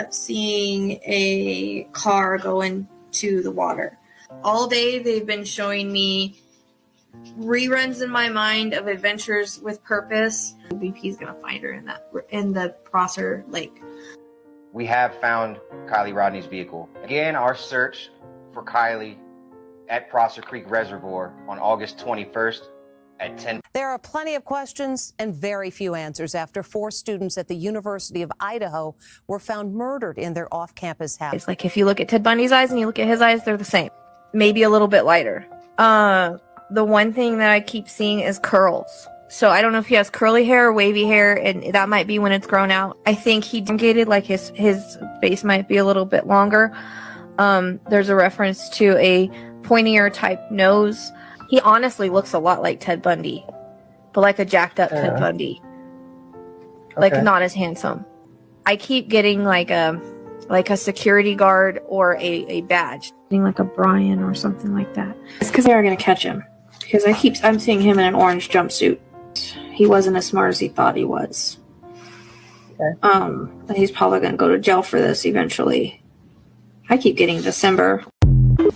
kept seeing a car go into the water. All day they've been showing me reruns in my mind of Adventures with Purpose. BP's gonna find her in that in the Prosser Lake. We have found Kiely Rodni's vehicle. Again, our search for Kiely at Prosser Creek Reservoir on August 21st at 10. There are plenty of questions and very few answers after four students at the University of Idaho were found murdered in their off-campus house. It's like if you look at Ted Bundy's eyes and you look at his eyes, they're the same. Maybe a little bit lighter. Uh, the one thing that I keep seeing is curls. So I don't know if he has curly hair or wavy hair, and that might be when it's grown out. I think he elongated, like his his face might be a little bit longer. Um, there's a reference to a pointier type nose. He honestly looks a lot like Ted Bundy, but like a jacked up Ted Bundy. Like Okay. not as handsome. I keep getting like a like a security guard or a, a badge. Getting like a Brian or something like that. It's because they are gonna catch him. Because I keep I'm seeing him in an orange jumpsuit. He wasn't as smart as he thought he was. Okay. Um, and he's probably gonna go to jail for this eventually. I keep getting December.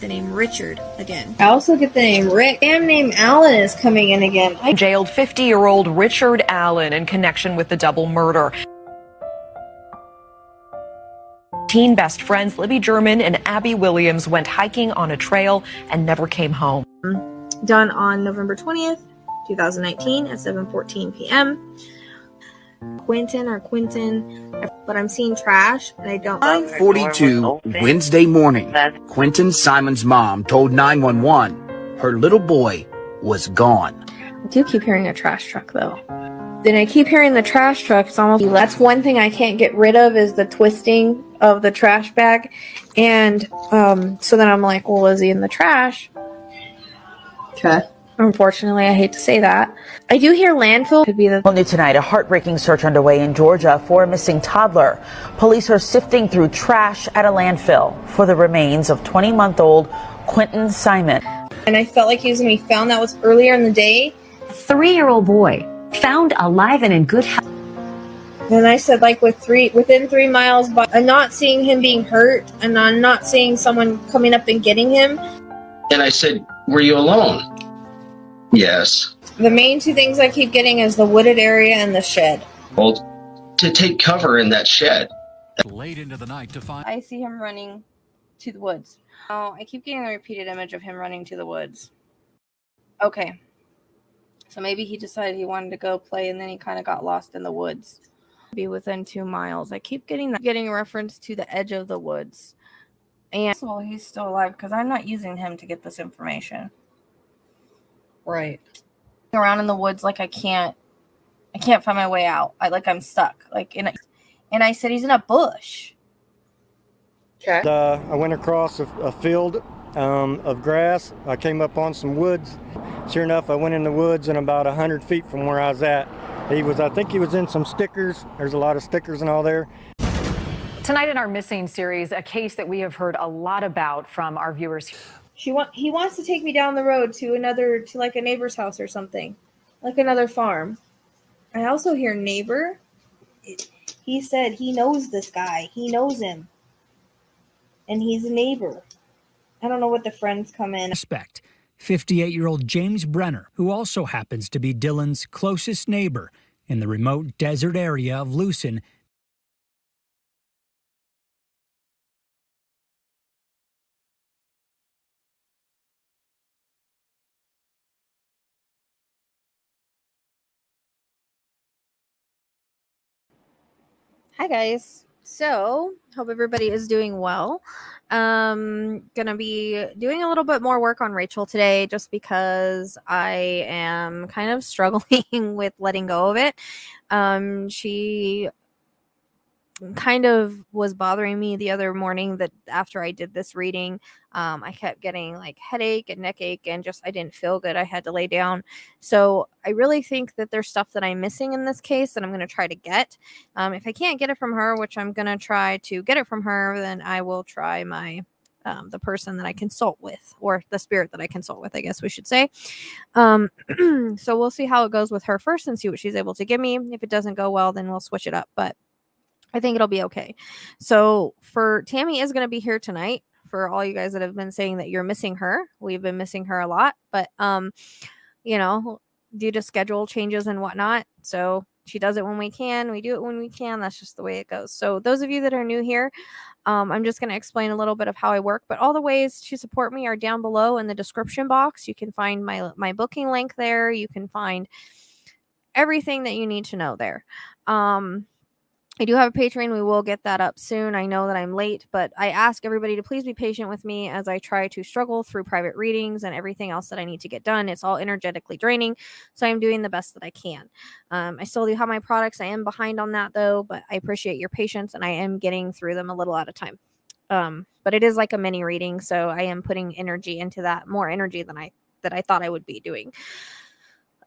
The name Richard again. I also get the name Rick. Damn name Allen is coming in again. I jailed 50 year old Richard Allen in connection with the double murder. Teen best friends Libby German and Abby Williams went hiking on a trail and never came home. done on November 20th, 2019 at 7:14 p.m. Quentin or Quentin, but I'm seeing trash and I don't. 942 Wednesday morning, Quinton Simon's mom told 911 her little boy was gone. I do keep hearing a trash truck though. Then I keep hearing the trash truck. It's almost that's one thing I can't get rid of is the twisting of the trash bag, and um, so then I'm like, well, is he in the trash? Okay. Unfortunately, I hate to say that. I do hear landfill could be the Well, new tonight, a heartbreaking search underway in Georgia for a missing toddler. Police are sifting through trash at a landfill for the remains of 20 month old Quinton Simon. and I felt like he was gonna be found. That was earlier in the day. Three-year-old boy found alive and in good health. And I said, like with three within three miles, but I'm not seeing him being hurt, and I'm not seeing someone coming up and getting him. And I said, Were you alone? Yes. The main two things I keep getting is the wooded area and the shed. Well, to take cover in that shed. Late into the night to find. I see him running to the woods. Oh, I keep getting the repeated image of him running to the woods. Okay. So maybe he decided he wanted to go play and then he kind of got lost in the woods. Be within two miles. I keep getting that getting a reference to the edge of the woods. And so he's still alive because I'm not using him to get this information. Right. Around in the woods like I can't I can't find my way out. I like I'm stuck. Like in a, and I said he's in a bush. Okay. Uh, I went across a, a field um, of grass. I came up on some woods. Sure enough, I went in the woods and about 100 feet from where I was at. He was, I think he was in some stickers. There's a lot of stickers and all there. Tonight in our missing series, a case that we have heard a lot about from our viewers. She want he wants to take me down the road to another to like a neighbor's house or something, like another farm. I also hear neighbor. He said he knows this guy. He knows him, and he's a neighbor. I don't know what the friends come in. Suspect, 58 year old James Brenner, who also happens to be Dylan's closest neighbor in the remote desert area of Lucin. Hi guys. So, hope everybody is doing well. Um gonna be doing a little bit more work on Rachel today just because I am kind of struggling with letting go of it. Um she kind of was bothering me the other morning that after I did this reading, um, I kept getting like headache and neck ache and just I didn't feel good. I had to lay down. So I really think that there's stuff that I'm missing in this case that I'm going to try to get. Um, if I can't get it from her, which I'm going to try to get it from her, then I will try my um, the person that I consult with, or the spirit that I consult with, I guess we should say. Um, so we'll see how it goes with her first and see what she's able to give me. If it doesn't go well, then we'll switch it up. But I think it'll be okay. So for Tammy is going to be here tonight for all you guys that have been saying that you're missing her. We've been missing her a lot, but um, you know, due to schedule changes and whatnot. So she does it when we can. We do it when we can. That's just the way it goes. So those of you that are new here, um, I'm just going to explain a little bit of how I work. But all the ways to support me are down below in the description box. You can find my my booking link there. You can find everything that you need to know there. Um, I do have a Patreon. We will get that up soon. I know that I'm late, but I ask everybody to please be patient with me as I try to struggle through private readings and everything else that I need to get done. It's all energetically draining, so I'm doing the best that I can. Um, I still do have my products. I am behind on that though, but I appreciate your patience and I am getting through them a little at a time. Um, but it is like a mini reading, so I am putting energy into that, more energy than I that I thought I would be doing.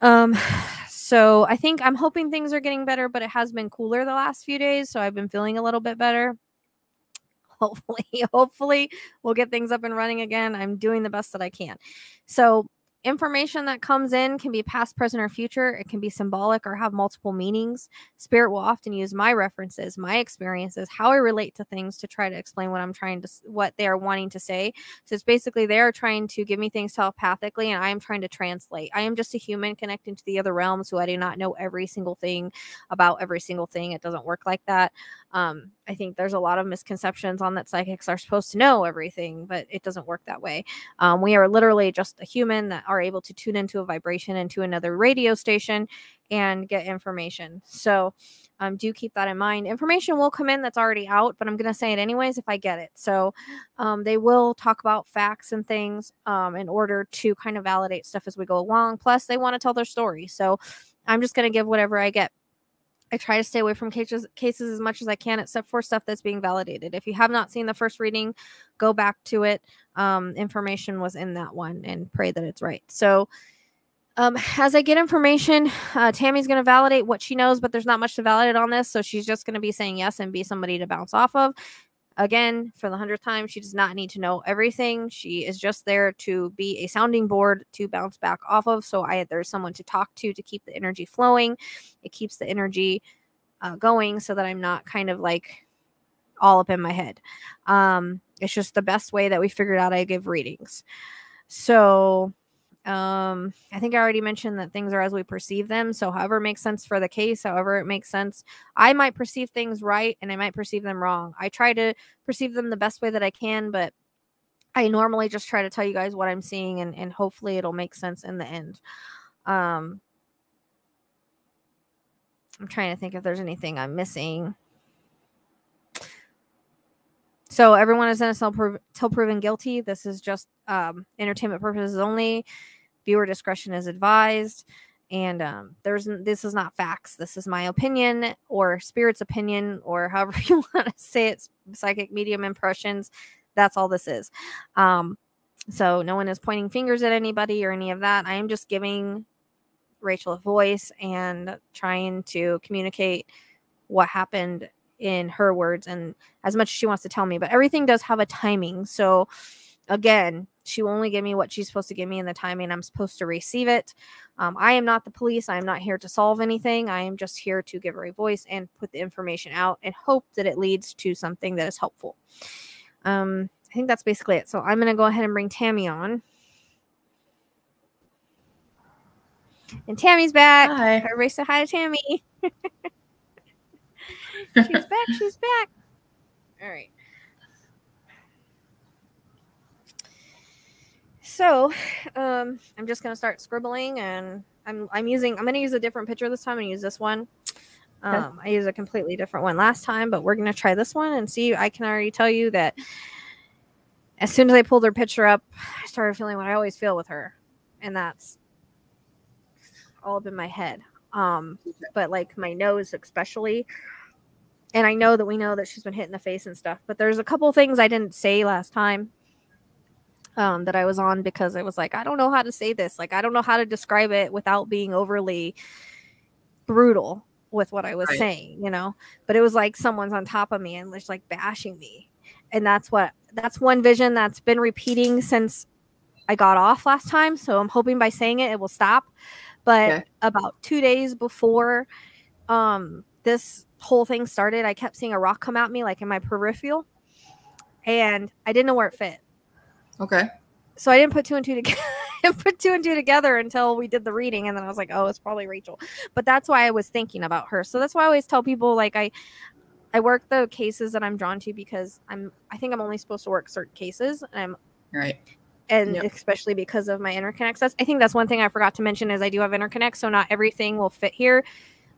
Um, so I think I'm hoping things are getting better, but it has been cooler the last few days, so I've been feeling a little bit better. Hopefully, hopefully we'll get things up and running again. I'm doing the best that I can. So Information that comes in can be past, present, or future. It can be symbolic or have multiple meanings. Spirit will often use my references, my experiences, how I relate to things to try to explain what I'm trying to, what they are wanting to say. So it's basically they are trying to give me things telepathically, and I am trying to translate. I am just a human connecting to the other realms, so I do not know every single thing about every single thing. It doesn't work like that. Um, I think there's a lot of misconceptions on that psychics are supposed to know everything, but it doesn't work that way. Um, we are literally just a human that are able to tune into a vibration into another radio station and get information. So um, do keep that in mind. Information will come in that's already out, but I'm going to say it anyways if I get it. So um, they will talk about facts and things um, in order to kind of validate stuff as we go along. Plus, they want to tell their story. So I'm just going to give whatever I get. I try to stay away from cases cases as much as I can, except for stuff that's being validated. If you have not seen the first reading, go back to it. Um, information was in that one, and pray that it's right. So, um, as I get information, uh, Tammy's going to validate what she knows, but there's not much to validate on this, so she's just going to be saying yes and be somebody to bounce off of. Again, for the hundredth time, she does not need to know everything. She is just there to be a sounding board to bounce back off of. So I there's someone to talk to to keep the energy flowing. It keeps the energy uh, going so that I'm not kind of like all up in my head. Um, it's just the best way that we figured out I give readings. So um, I think I already mentioned that things are as we perceive them. So, however, makes sense for the case, however, it makes sense. I might perceive things right and I might perceive them wrong. I try to perceive them the best way that I can, but I normally just try to tell you guys what I'm seeing and, and hopefully it'll make sense in the end. Um, I'm trying to think if there's anything I'm missing. So everyone is innocent until proven guilty. This is just um, entertainment purposes only. Viewer discretion is advised. And um, there's this is not facts. This is my opinion or spirit's opinion or however you want to say it. Psychic medium impressions. That's all this is. Um, so no one is pointing fingers at anybody or any of that. I am just giving Rachel a voice and trying to communicate what happened in her words and as much as she wants to tell me. But everything does have a timing. So again, she will only give me what she's supposed to give me in the timing I'm supposed to receive it. Um, I am not the police. I am not here to solve anything. I am just here to give her a voice and put the information out and hope that it leads to something that is helpful. Um, I think that's basically it. So I'm going to go ahead and bring Tammy on. And Tammy's back. Hi. Everybody say hi to Tammy. she's back. She's back. All right. So, um, I'm just gonna start scribbling, and I'm I'm using I'm gonna use a different picture this time and use this one. Um, okay. I used a completely different one last time, but we're gonna try this one and see. I can already tell you that as soon as I pulled her picture up, I started feeling what I always feel with her, and that's all up in my head. Um, but like my nose especially. And I know that we know that she's been hit in the face and stuff, but there's a couple things I didn't say last time um, that I was on because it was like, I don't know how to say this. Like, I don't know how to describe it without being overly brutal with what I was right. saying, you know? But it was like someone's on top of me and just like bashing me. And that's what, that's one vision that's been repeating since I got off last time. So I'm hoping by saying it, it will stop. But okay. about two days before um, this whole thing started, I kept seeing a rock come at me, like in my peripheral, and I didn't know where it fit. Okay. So I didn't put two and two together. put two and two together until we did the reading, and then I was like, oh, it's probably Rachel. But that's why I was thinking about her. So that's why I always tell people like I I work the cases that I'm drawn to because I'm I think I'm only supposed to work certain cases, and I'm Right. and Yep. especially because of my interconnects. That's I think that's one thing I forgot to mention is I do have interconnects, so not everything will fit here.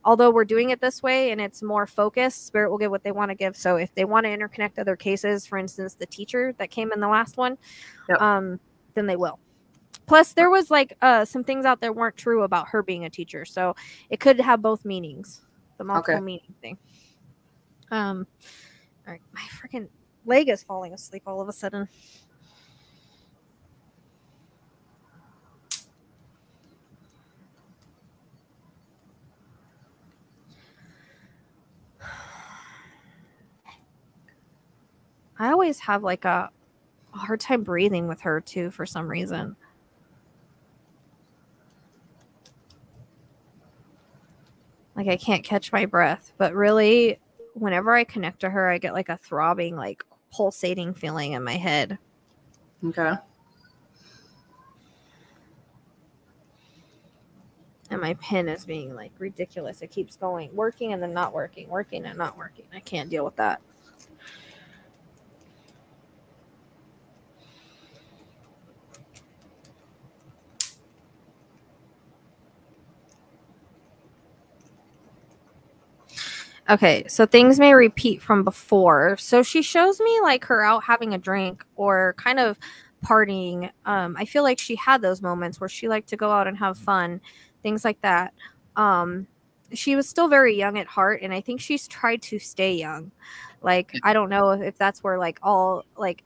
Although we're doing it this way and it's more focused, Spirit will give what they want to give. So if they want to interconnect other cases, for instance, the teacher that came in the last one, um, then they will. Plus, there was like uh, some things out there weren't true about her being a teacher, so it could have both meanings, the multiple Okay. meaning thing. Um, all right, my freaking leg is falling asleep all of a sudden. I always have like a, a hard time breathing with her too for some reason. Like I can't catch my breath, but really whenever I connect to her, I get like a throbbing, like pulsating feeling in my head. Okay. And my pen is being like ridiculous. It keeps going, working and then not working, working and not working. I can't deal with that. Okay, so things may repeat from before. So she shows me like her out having a drink or kind of partying. Um, I feel like she had those moments where she liked to go out and have fun, things like that. Um, she was still very young at heart, and I think she's tried to stay young. Like I don't know if that's where like all like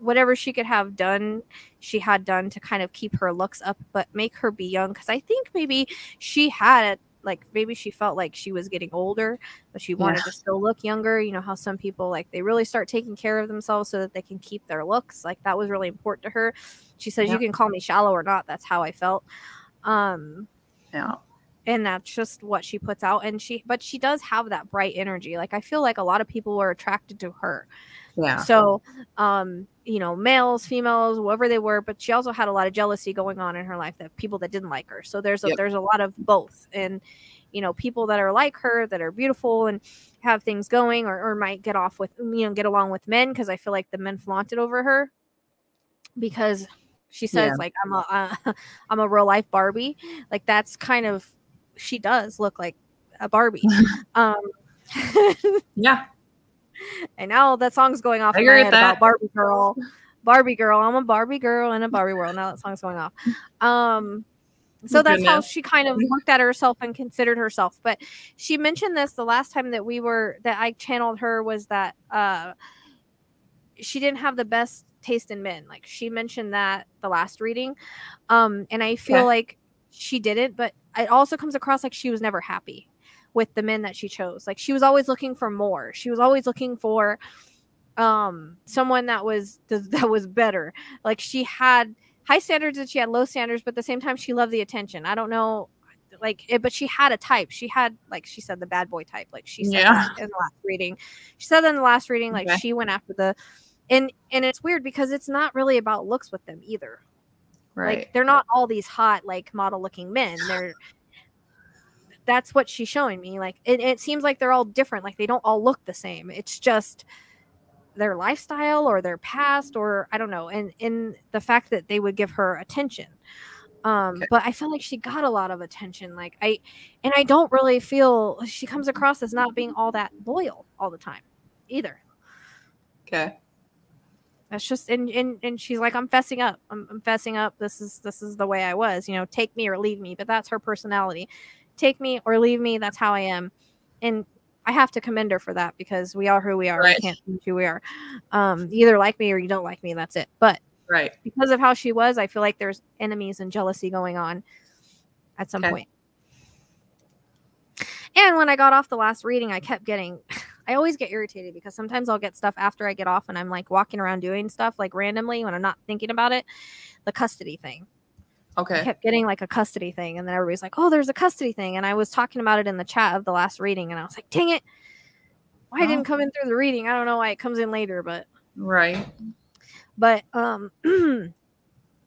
whatever she could have done, she had done to kind of keep her looks up, but make her be young. Because I think maybe she had like maybe she felt like she was getting older, but she wanted Yeah. to still look younger. You know how some people like they really start taking care of themselves so that they can keep their looks. Like that was really important to her. She says, Yeah. "You can call me shallow or not. That's how I felt." Um, Yeah. and that's just what she puts out and she but she does have that bright energy like i feel like a lot of people were attracted to her Yeah. so um you know males females whoever they were but she also had a lot of jealousy going on in her life that people that didn't like her. So there's a Yep. there's a lot of both. And you know people that are like her that are beautiful and have things going or, or might get off with you know get along with men because i feel like the men flaunted over her because she says Yeah. like i'm a uh, i'm a real life barbie. Like that's kind of she does look like a barbie. Um yeah and now that song's going off I in my head about barbie girl. Barbie girl. I'm a barbie girl in a barbie world. Now that song's going off. Um so that's how she kind of looked at herself and considered herself. But she mentioned this the last time that we were that i channeled her was that uh she didn't have the best taste in men. Like she mentioned that the last reading. Um and i feel Okay. like she didn't but it also comes across like she was never happy with the men that she chose. Like she was always looking for more. She was always looking for um someone that was that was better. Like she had high standards and she had low standards but at the same time she loved the attention. I don't know like it, but she had a type. She had like she said the bad boy type. Like she said Yeah. in the last reading she said in the last reading like Okay. she went after the and and it's weird because it's not really about looks with them either. Right. like they're not all these hot like model looking men. They're that's what she's showing me like it, it seems like they're all different like they don't all look the same. It's just their lifestyle or their past or i don't know and in the fact that they would give her attention. Um but i feel like she got a lot of attention like i and i don't really feel she comes across as not being all that loyal all the time either. Okay. that's just and and, and she's like i'm fessing up. I'm, I'm fessing up. This is this is the way i was you know take me or leave me. But that's her personality take me or leave me that's how i am. And i have to commend her for that because we are who we are. Right. we can't change who we are. Um you either like me or you don't like me that's it. But Right. because of how she was i feel like there's enemies and jealousy going on at some Okay. point. And when i got off the last reading i kept getting i always get irritated because sometimes i'll get stuff after i get off and i'm like walking around doing stuff like randomly when i'm not thinking about it. The custody thing Okay. I kept getting like a custody thing, and then everybody's like, "Oh, there's a custody thing," and I was talking about it in the chat of the last reading, and I was like, "Dang it, why Oh. didn't come in through the reading? I don't know why it comes in later, but Right. but um,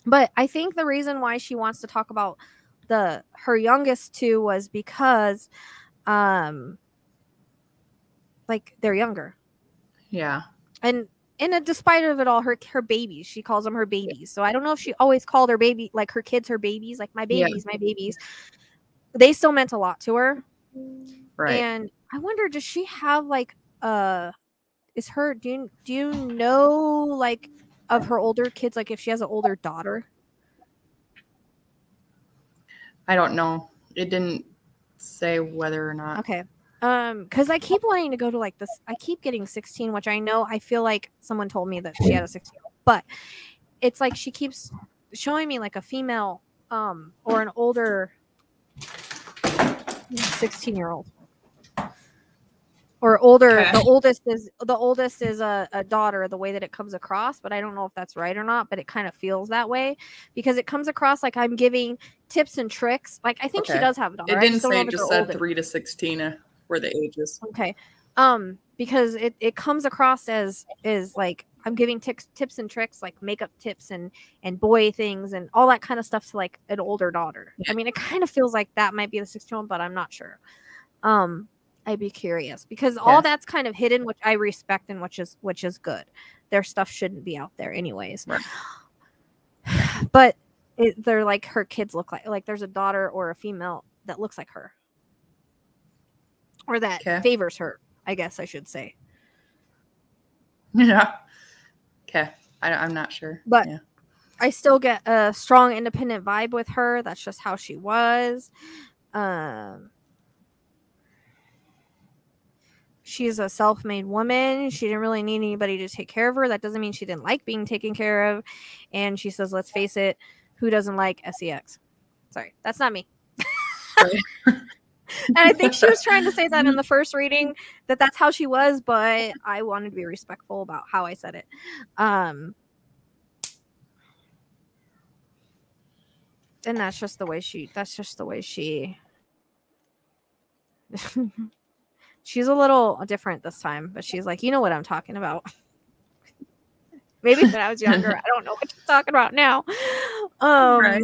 but I think the reason why she wants to talk about the her youngest two was because, um, like they're younger, Yeah. and and uh, despite of it all, her her babies, she calls them her babies. So I don't know if she always called her baby like her kids her babies, like my Yeah. babies, my babies. They still meant a lot to her. Right. And I wonder, does she have like uh is her do you do you know like of her older kids, like if she has an older daughter? I don't know. It didn't say whether or not. Okay. Um, because I keep wanting to go to like this. I keep getting 16, which I know I feel like someone told me that she had a 16 year old, but it's like she keeps showing me like a female um or an older 16 year old or older Okay. the oldest is the oldest is a, a daughter the way that it comes across but i don't know if that's right or not but it kind of feels that way because it comes across like i'm giving tips and tricks like i think she does have a daughter It I didn't say. It just said oldest. three to sixteen uh, were the ages. Okay. Um, because it, it comes across as is like I'm giving tips tips and tricks like makeup tips and and boy things and all that kind of stuff to like an older daughter. I mean, it kind of feels like that might be the 16 year old, but I'm not sure. Um, I'd be curious because Yeah. all that's kind of hidden, which I respect and which is which is good. Their stuff shouldn't be out there anyways. But it, they're like her kids look like like there's a daughter or a female that looks like her or that Okay. favors her i guess i should say Yeah. Okay. I, I'm not sure. but yeah. i still get a strong independent vibe with her that's just how she was um she's a self-made woman she didn't really need anybody to take care of her that doesn't mean she didn't like being taken care of and she says let's face it who doesn't like sex sorry that's not me and I think she was trying to say that in the first reading that that's how she was, but I wanted to be respectful about how I said it. Um, and that's just the way she. That's just the way she. she's a little different this time, but she's like, you know what I'm talking about. Maybe when I was younger, I don't know what you're talking about now. Um, Right.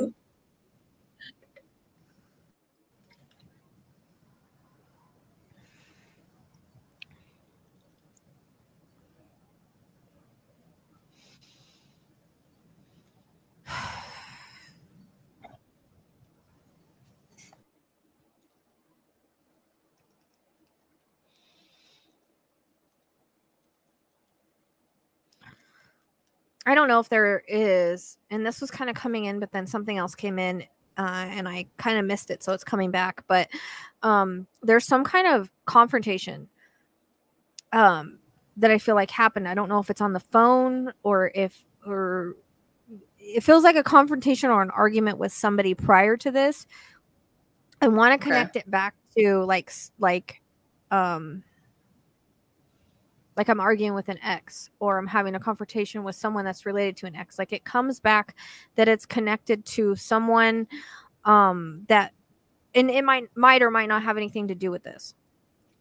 I don't know if there is, and this was kind of coming in, but then something else came in, uh, and I kind of missed it, so it's coming back. But um, there's some kind of confrontation um, that I feel like happened. I don't know if it's on the phone or if or it feels like a confrontation or an argument with somebody prior to this. I want to Okay. connect it back to like like um like I'm arguing with an ex or I'm having a confrontation with someone that's related to an ex. Like it comes back that it's connected to someone um that and it might might or might not have anything to do with this.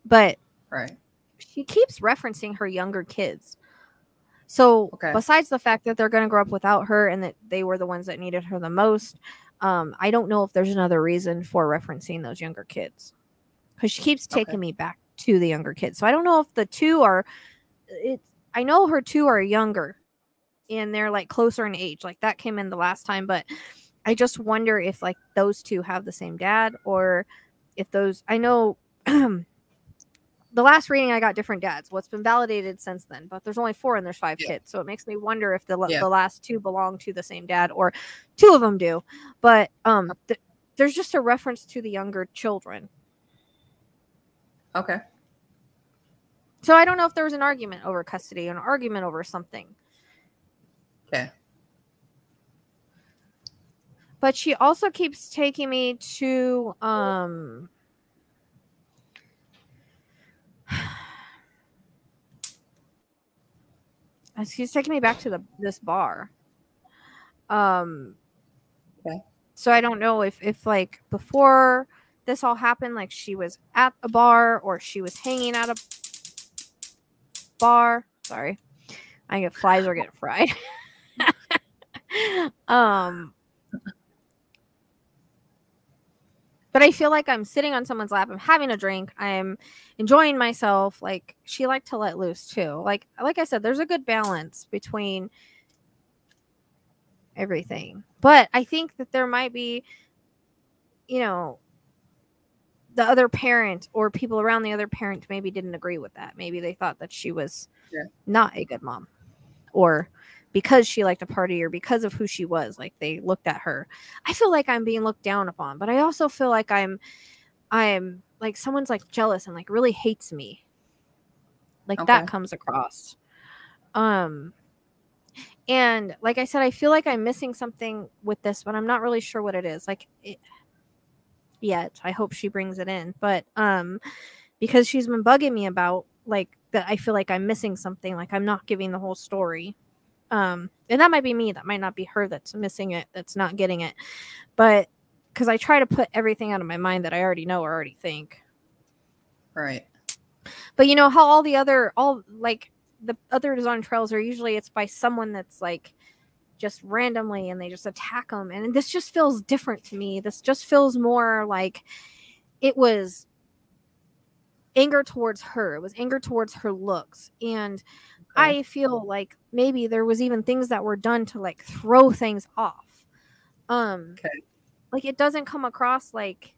But Right. she keeps referencing her younger kids. So Okay. besides the fact that they're going to grow up without her and that they were the ones that needed her the most, um, I don't know if there's another reason for referencing those younger kids because she keeps taking me back to the younger kids. So I don't know if the two are. It's I know her two are younger, and they're like closer in age. Like that came in the last time, but I just wonder if like those two have the same dad or if those. I know. the last reading I got different dads. What's been validated since then, but there's only four and there's five kids, so it makes me wonder if the Yeah. the last two belong to the same dad or two of them do. But um, th- there's just a reference to the younger children. Okay. So I don't know if there was an argument over custody, an argument over something. Okay. But she also keeps taking me to um she's taking me back to the this bar. Um Okay. So I don't know if if like before this all happened, like she was at a bar or she was hanging at a bar. Sorry, I get flies or get fried. um, but I feel like I'm sitting on someone's lap. I'm having a drink. I'm enjoying myself. Like she liked to let loose too. Like like I said, there's a good balance between everything. But I think that there might be, you know, the other parent or people around the other parent maybe didn't agree with that. Maybe they thought that she was Yeah. not a good mom or because she liked to party or because of who she was like they looked at her. I feel like i'm being looked down upon but i also feel like i'm i'm like someone's like jealous and like really hates me. Like that comes across. Um and like i said i feel like i'm missing something with this but i'm not really sure what it is. Like it, yet. I hope she brings it in. But um because she's been bugging me about like that i feel like i'm missing something like i'm not giving the whole story. Um and that might be me. That might not be her that's missing it that's not getting it. But because i try to put everything out of my mind that i already know or already think. Right. but you know how all the other all like the other design trails are usually it's by someone that's like just randomly and they just attack them and this just feels different to me this just feels more like it was anger towards her it was anger towards her looks and i feel like maybe there was even things that were done to like throw things off um Okay. like it doesn't come across like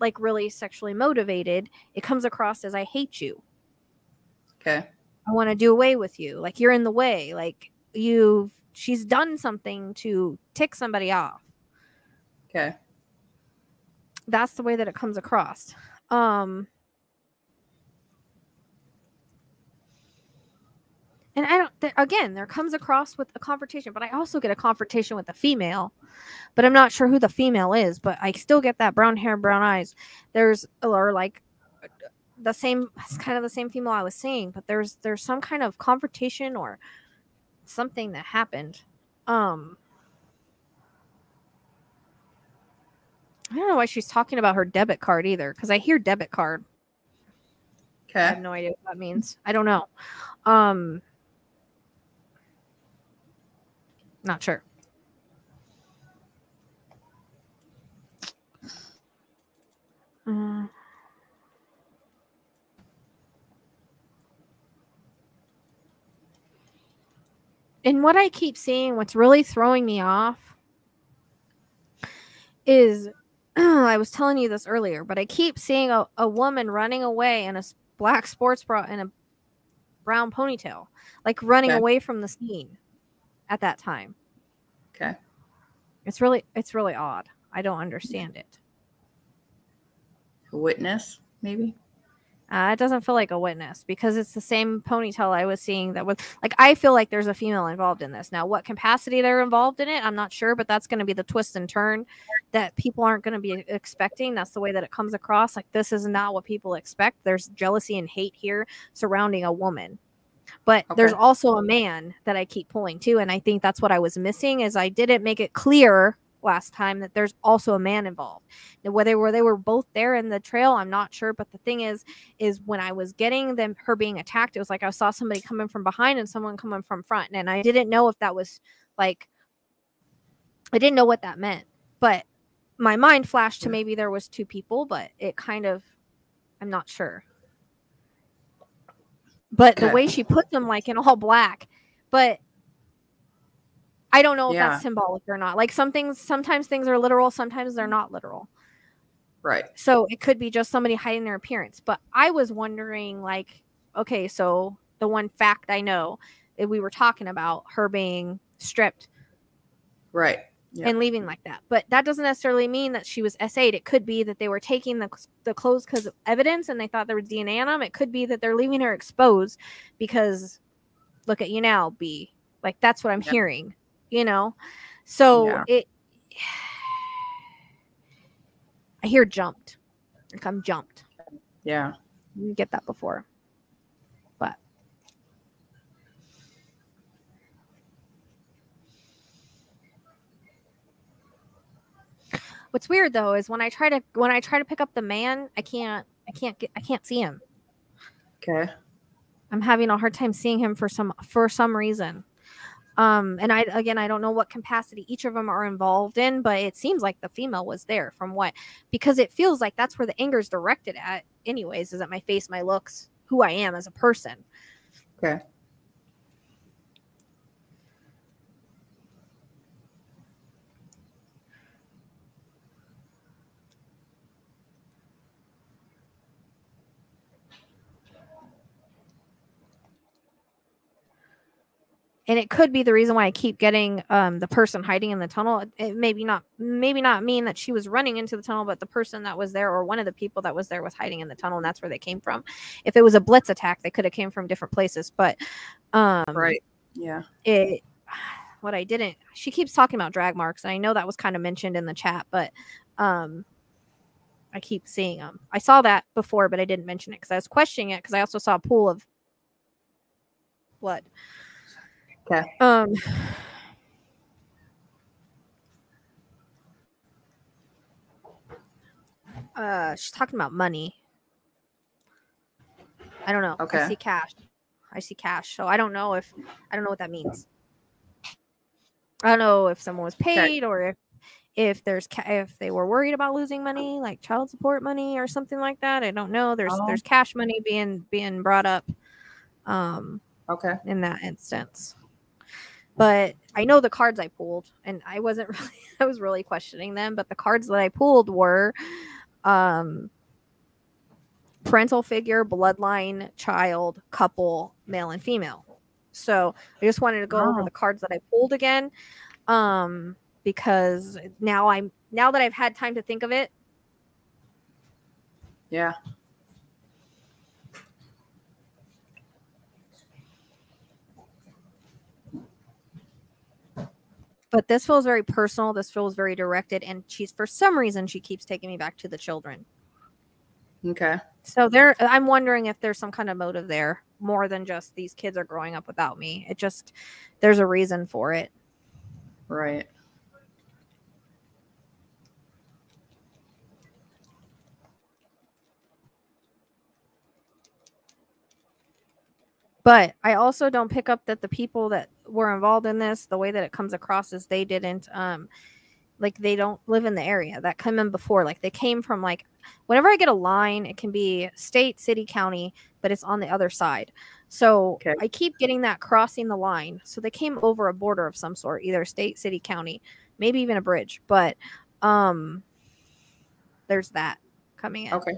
like really sexually motivated it comes across as i hate you Okay. I want to do away with you. Like you're in the way. Like you she's done something to tick somebody off. Okay. That's the way that it comes across. Um And I don't th- again, there comes across with a confrontation, but I also get a confrontation with a female. But I'm not sure who the female is, but I still get that brown hair, brown eyes. There's or like the same it's kind of the same female I was seeing, but there's there's some kind of confrontation or something that happened. Um I don't know why she's talking about her debit card either, because I hear debit card. Okay. I have no idea what that means. I don't know. Um not sure. Uh, and what I keep seeing, what's really throwing me off is I was telling you this earlier, but I keep seeing a, a woman running away in a black sports bra and a brown ponytail, like running Okay. away from the scene at that time. Okay. It's really it's really odd. I don't understand it. A witness, maybe. Uh, it doesn't feel like a witness because it's the same ponytail I was seeing that was like I feel like there's a female involved in this. Now, what capacity they're involved in it, I'm not sure, but that's going to be the twist and turn that people aren't going to be expecting. That's the way that it comes across. Like this is not what people expect. There's jealousy and hate here surrounding a woman. But there's also a man that I keep pulling to, and I think that's what I was missing is I didn't make it clear last time that there's also a man involved. Now, whether where they were both there in the trail, I'm not sure. But the thing is, is when I was getting them her being attacked, it was like I saw somebody coming from behind and someone coming from front, and I didn't know if that was like I didn't know what that meant. But my mind flashed to maybe there was two people, but it kind of I'm not sure. But the way she put them like in all black, but I don't know if Yeah. that's symbolic or not. Like some things sometimes things are literal, sometimes they're not literal. Right. So it could be just somebody hiding their appearance. But I was wondering, like, okay, so the one fact I know that we were talking about her being stripped Right. Yeah. and leaving like that. But that doesn't necessarily mean that she was S8. It could be that they were taking the, the clothes because of evidence and they thought there was DNA on them. It could be that they're leaving her exposed because look at you now, B. Like that's what I'm Yeah. hearing, you know? So Yeah. it, I hear jumped. Like I'm jumped. Yeah. You get that before. But What's weird though is when I try to when I try to pick up the man, I can't I can't get I can't see him. Okay. I'm having a hard time seeing him for some for some reason. Um, and I again I don't know what capacity each of them are involved in, but it seems like the female was there from what because it feels like that's where the anger is directed at, anyways, is at my face, my looks, who I am as a person. Okay. And it could be the reason why I keep getting um, the person hiding in the tunnel. It maybe not, maybe not mean that she was running into the tunnel, but the person that was there or one of the people that was there was hiding in the tunnel, and that's where they came from. If it was a blitz attack, they could have came from different places. But um, right, yeah, it. What I didn't, she keeps talking about drag marks, and I know that was kind of mentioned in the chat, but um, I keep seeing them. I saw that before, but I didn't mention it because I was questioning it because I also saw a pool of blood. Okay. Um uh she's talking about money. I don't know. Okay. I see cash. I see cash. So I don't know if I don't know what that means. I don't know if someone was paid or if if there's ca- if they were worried about losing money like child support money or something like that. I don't know. There's Oh. there's cash money being being brought up um Okay. in that instance but I know the cards I pulled, and I wasn't really, I was really questioning them. But the cards that I pulled were, um, parental figure, bloodline, child, couple, male and female. So I just wanted to go over Oh. the cards that I pulled again, um, because now I'm now that I've had time to think of it, Yeah. But this feels very personal. This feels very directed, and she's for some reason she keeps taking me back to the children. Okay. So there, I'm wondering if there's some kind of motive there, more than just these kids are growing up without me. It just there's a reason for it. Right. But I also don't pick up that the people that were involved in this, the way that it comes across is they didn't um like they don't live in the area that come in before. Like they came from like whenever I get a line, it can be state, city, county, but it's on the other side. So I keep getting that crossing the line. So they came over a border of some sort, either state, city, county, maybe even a bridge. But um there's that coming in. Okay.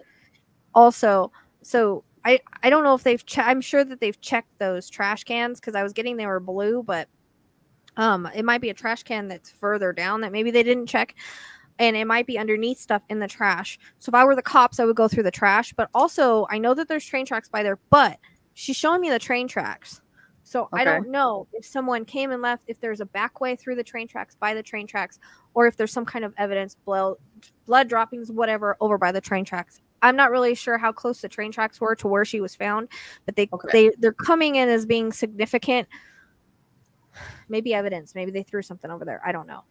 Also, so I I don't know if they've che- I'm sure that they've checked those trash cans because I was getting they were blue, but um it might be a trash can that's further down that maybe they didn't check. And it might be underneath stuff in the trash. So if I were the cops, I would go through the trash. But also, I know that there's train tracks by there, but she's showing me the train tracks. So I don't know if someone came and left, if there's a back way through the train tracks by the train tracks, or if there's some kind of evidence, blood, blood droppings, whatever, over by the train tracks. I'm not really sure how close the train tracks were to where she was found, but they they they're coming in as being significant. Maybe evidence. Maybe they threw something over there. I don't know.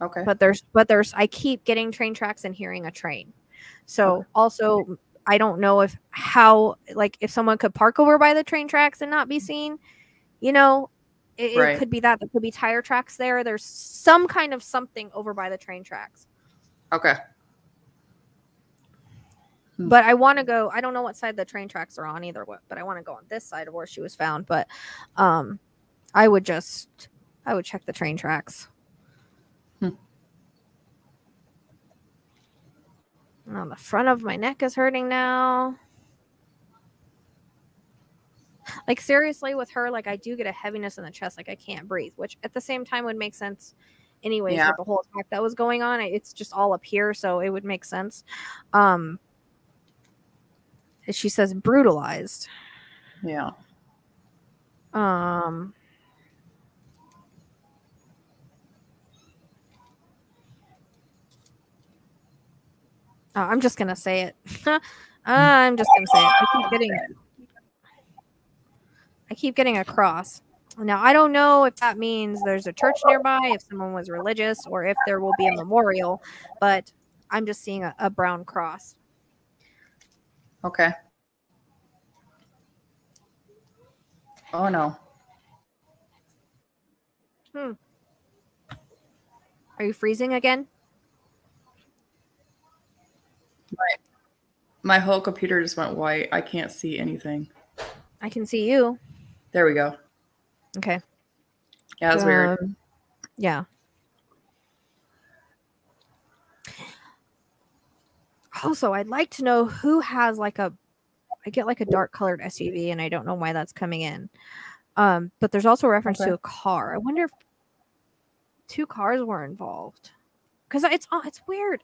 Okay. But there's but there's I keep getting train tracks and hearing a train. So also I don't know if how like if someone could park over by the train tracks and not be seen, you know, it, it could be that there could be tire tracks there. There's some kind of something over by the train tracks. Okay. But I want to go. I don't know what side the train tracks are on either, but I want to go on this side of where she was found. But um, I would just I would check the train tracks. Hmm. On the front of my neck is hurting now. Like seriously, with her, like I do get a heaviness in the chest, like I can't breathe, which at the same time would make sense, anyways. Yeah. With the whole attack that was going on, it's just all up here, so it would make sense. Um, she says brutalized. Yeah. Um, oh, I'm just gonna say it. I'm just gonna say it. I keep getting I keep getting a cross. Now, I don't know if that means there's a church nearby, if someone was religious, or if there will be a memorial, but I'm just seeing a, a brown cross. Okay. Oh no. Hmm. Are you freezing again? My, my whole computer just went white. I can't see anything. I can see you. There we go. Okay. Yeah, that's weird. Um, Yeah. Also, I'd like to know who has like a I get like a dark colored SUV and I don't know why that's coming in. Um, but there's also reference Okay. to a car. I wonder if two cars were involved. Cuz it's oh, it's weird.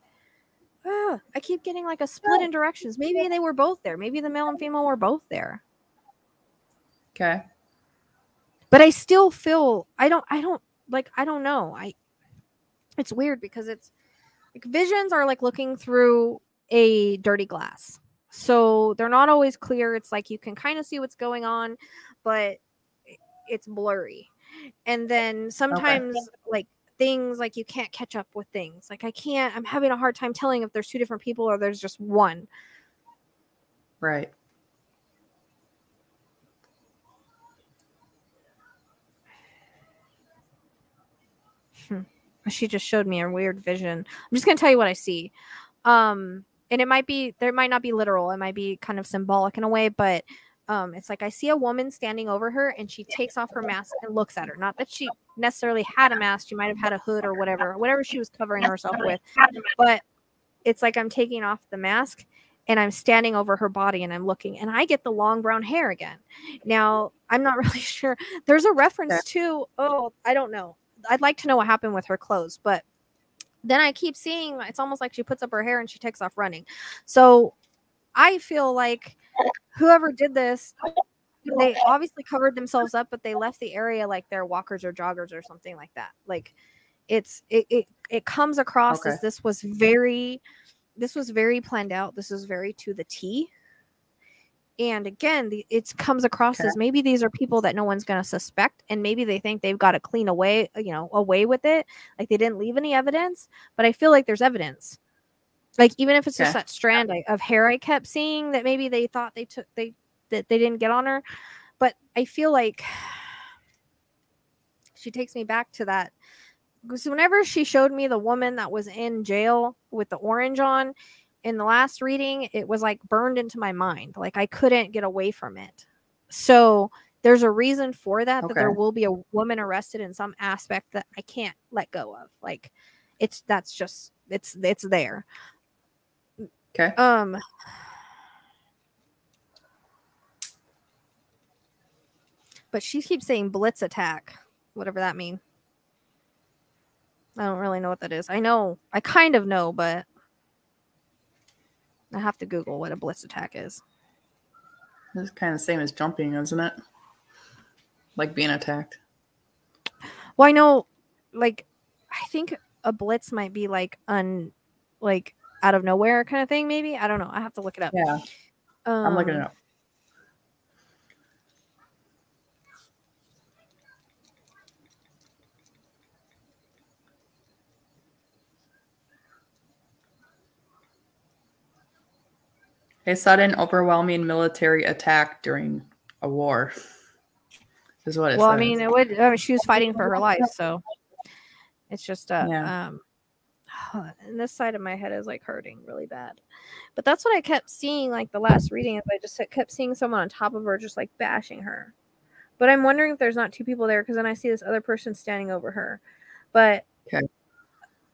Ugh, I keep getting like a split in directions. Maybe they were both there. Maybe the male and female were both there. Okay. but I still feel I don't I don't like I don't know. I it's weird because it's like visions are like looking through a dirty glass. So they're not always clear. It's like you can kind of see what's going on, but it's blurry. And then sometimes like things like you can't catch up with things. Like I can't I'm having a hard time telling if there's two different people or there's just one. Right. she just showed me a weird vision. I'm just gonna tell you what I see. Um, and it might be there might not be literal, it might be kind of symbolic in a way, but um, it's like I see a woman standing over her and she takes off her mask and looks at her. Not that she necessarily had a mask, she might have had a hood or whatever, whatever she was covering herself with. But it's like I'm taking off the mask and I'm standing over her body and I'm looking and I get the long brown hair again. Now, I'm not really sure. There's a reference to, oh, I don't know. I'd like to know what happened with her clothes, but then I keep seeing it's almost like she puts up her hair and she takes off running. So I feel like whoever did this, they obviously covered themselves up, but they left the area like they're walkers or joggers or something like that. Like it's it it, it comes across Okay. as this was very this was very planned out. This was very to the T. And again, the, it comes across Okay. as maybe these are people that no one's going to suspect, and maybe they think they've got to clean away, you know, away with it. Like they didn't leave any evidence, but I feel like there's evidence. Like even if it's just that strand of hair I kept seeing that maybe they thought they took they that they didn't get on her, but I feel like she takes me back to that because whenever she showed me the woman that was in jail with the orange on in the last reading, it was like burned into my mind. Like I couldn't get away from it. So there's a reason for that, that there will be a woman arrested in some aspect that I can't let go of. Like it's that's just it's it's there. Okay. Um but she keeps saying blitz attack, whatever that mean. I don't really know what that is. I know, I kind of know, but I have to Google what a blitz attack is. It's kind of the same as jumping, isn't it? Like being attacked. Well, I know, like, I think a blitz might be like un, like out of nowhere kind of thing. Maybe I don't know. I have to look it up. Yeah. I'm looking it Um, up. A sudden, overwhelming military attack during a war. Is what it Well, I mean, it would. I mean, she was fighting for her life, so it's just a Yeah. um, and this side of my head is like hurting really bad. But that's what I kept seeing. Like the last reading, is I just kept seeing someone on top of her, just like bashing her. But I'm wondering if there's not two people there because then I see this other person standing over her. But Okay.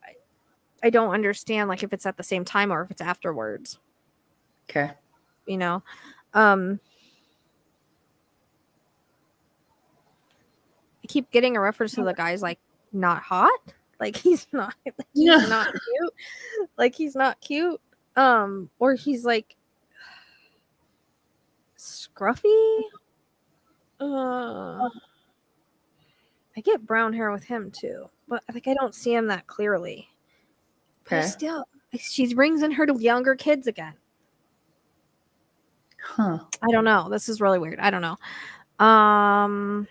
I, I don't understand like if it's at the same time or if it's afterwards. Okay. You know, um, I keep getting a reference to the guy's like not hot, like he's not, like he's not cute, like he's not cute, um, or he's like scruffy. Uh, I get brown hair with him too, but like I don't see him that clearly. But Okay. still, she brings in her to younger kids again. Huh. I don't know. This is really weird. I don't know. Um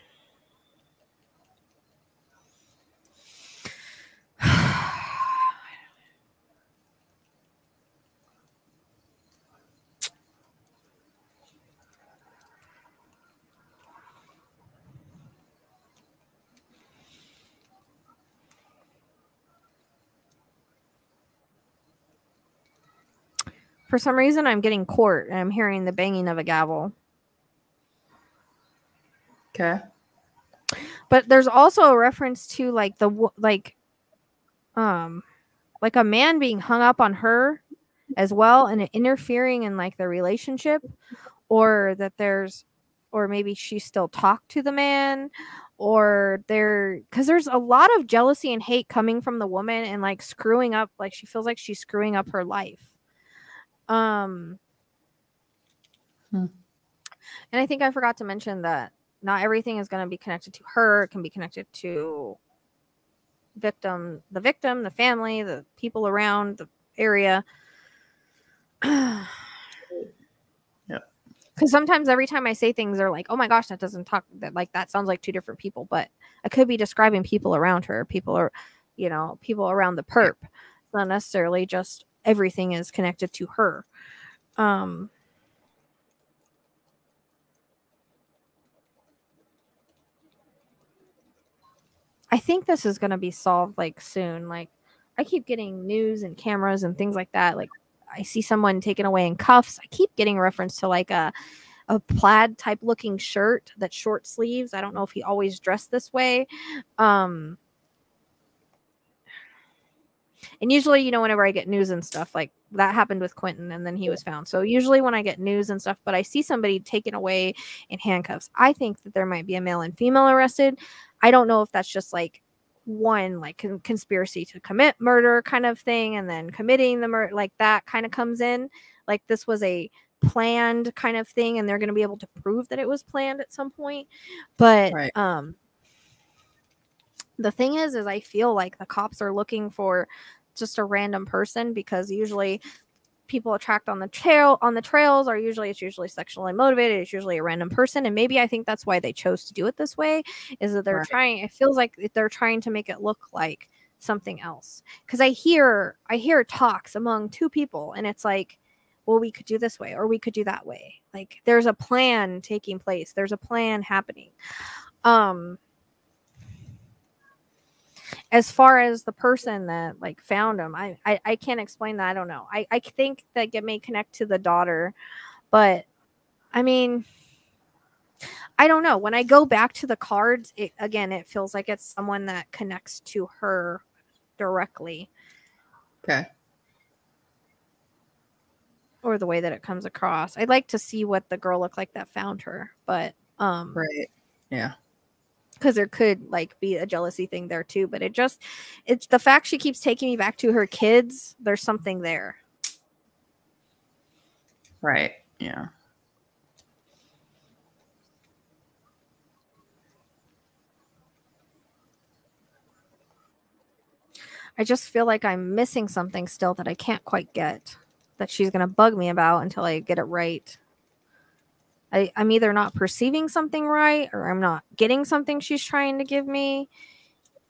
For some reason, I'm getting court and I'm hearing the banging of a gavel. Okay. But there's also a reference to like the like um like a man being hung up on her as well and interfering in like their relationship or that there's or maybe she still talked to the man or there because there's a lot of jealousy and hate coming from the woman and like screwing up like she feels like she's screwing up her life um Hmm. and i think i forgot to mention that not everything is going to be connected to her it can be connected to victim the victim the family the people around the area Yep. because sometimes every time I say things, they're like, "Oh my gosh, that doesn't talk that like that sounds like two different people." But I could be describing people around her, people are, you know, people around the perp. It's not necessarily just everything is connected to her. Um, I think this is going to be solved like soon. Like, I keep getting news and cameras and things like that. Like, I see someone taken away in cuffs. I keep getting reference to like a a plaid type looking shirt that's short sleeves. I don't know if he always dressed this way. Um and usually, you know, whenever I get news and stuff, like that happened with Quinton and then he was found. So usually when I get news and stuff, but I see somebody taken away in handcuffs, I think that there might be a male and female arrested. I don't know if that's just like one like con- conspiracy to commit murder kind of thing and then committing the murder like that kind of comes in like this was a planned kind of thing and they're going to be able to prove that it was planned at some point but Right. um the thing is is i feel like the cops are looking for just a random person because usually people attract on the trail on the trails are usually it's usually sexually motivated it's usually a random person. And maybe i think that's why they chose to do it this way is that they're Right. trying it feels like they're trying to make it look like something else. Because i hear i hear talks among two people and it's like well we could do this way or we could do that way. Like there's a plan taking place. There's a plan happening. Um as far as the person that like found him I, I i can't explain that i don't know i i think that it may connect to the daughter but i mean i don't know when i go back to the cards it again it feels like it's someone that connects to her directly Okay. or the way that it comes across i'd like to see what the girl looked like that found her but um Right. Yeah. Because there could like be a jealousy thing there too but it just it's the fact she keeps taking me back to her kids there's something there Right. Yeah. i just feel like i'm missing something still that i can't quite get that she's going to bug me about until i get it right I, i'm either not perceiving something right or i'm not getting something she's trying to give me.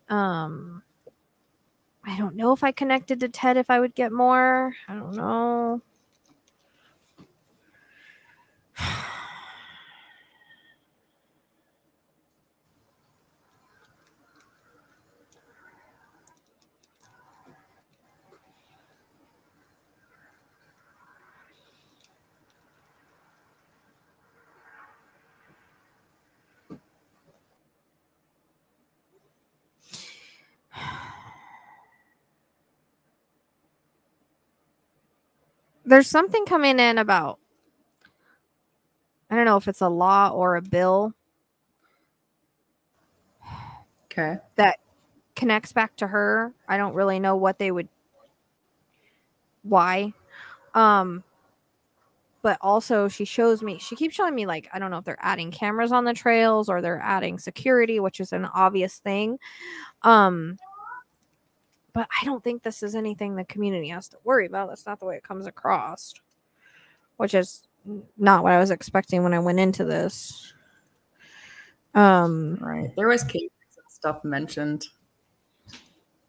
Um i don't know if i connected to ted if i would get more. I don't know there's something coming in about I don't know if it's a law or a bill Okay. that connects back to her. I don't really know what they would why. Um but also she shows me she keeps showing me like I don't know if they're adding cameras on the trails or they're adding security, which is an obvious thing. Um but I don't think this is anything the community has to worry about. That's not the way it comes across. Which is not what I was expecting when I went into this. Um Right. There was cases and stuff mentioned.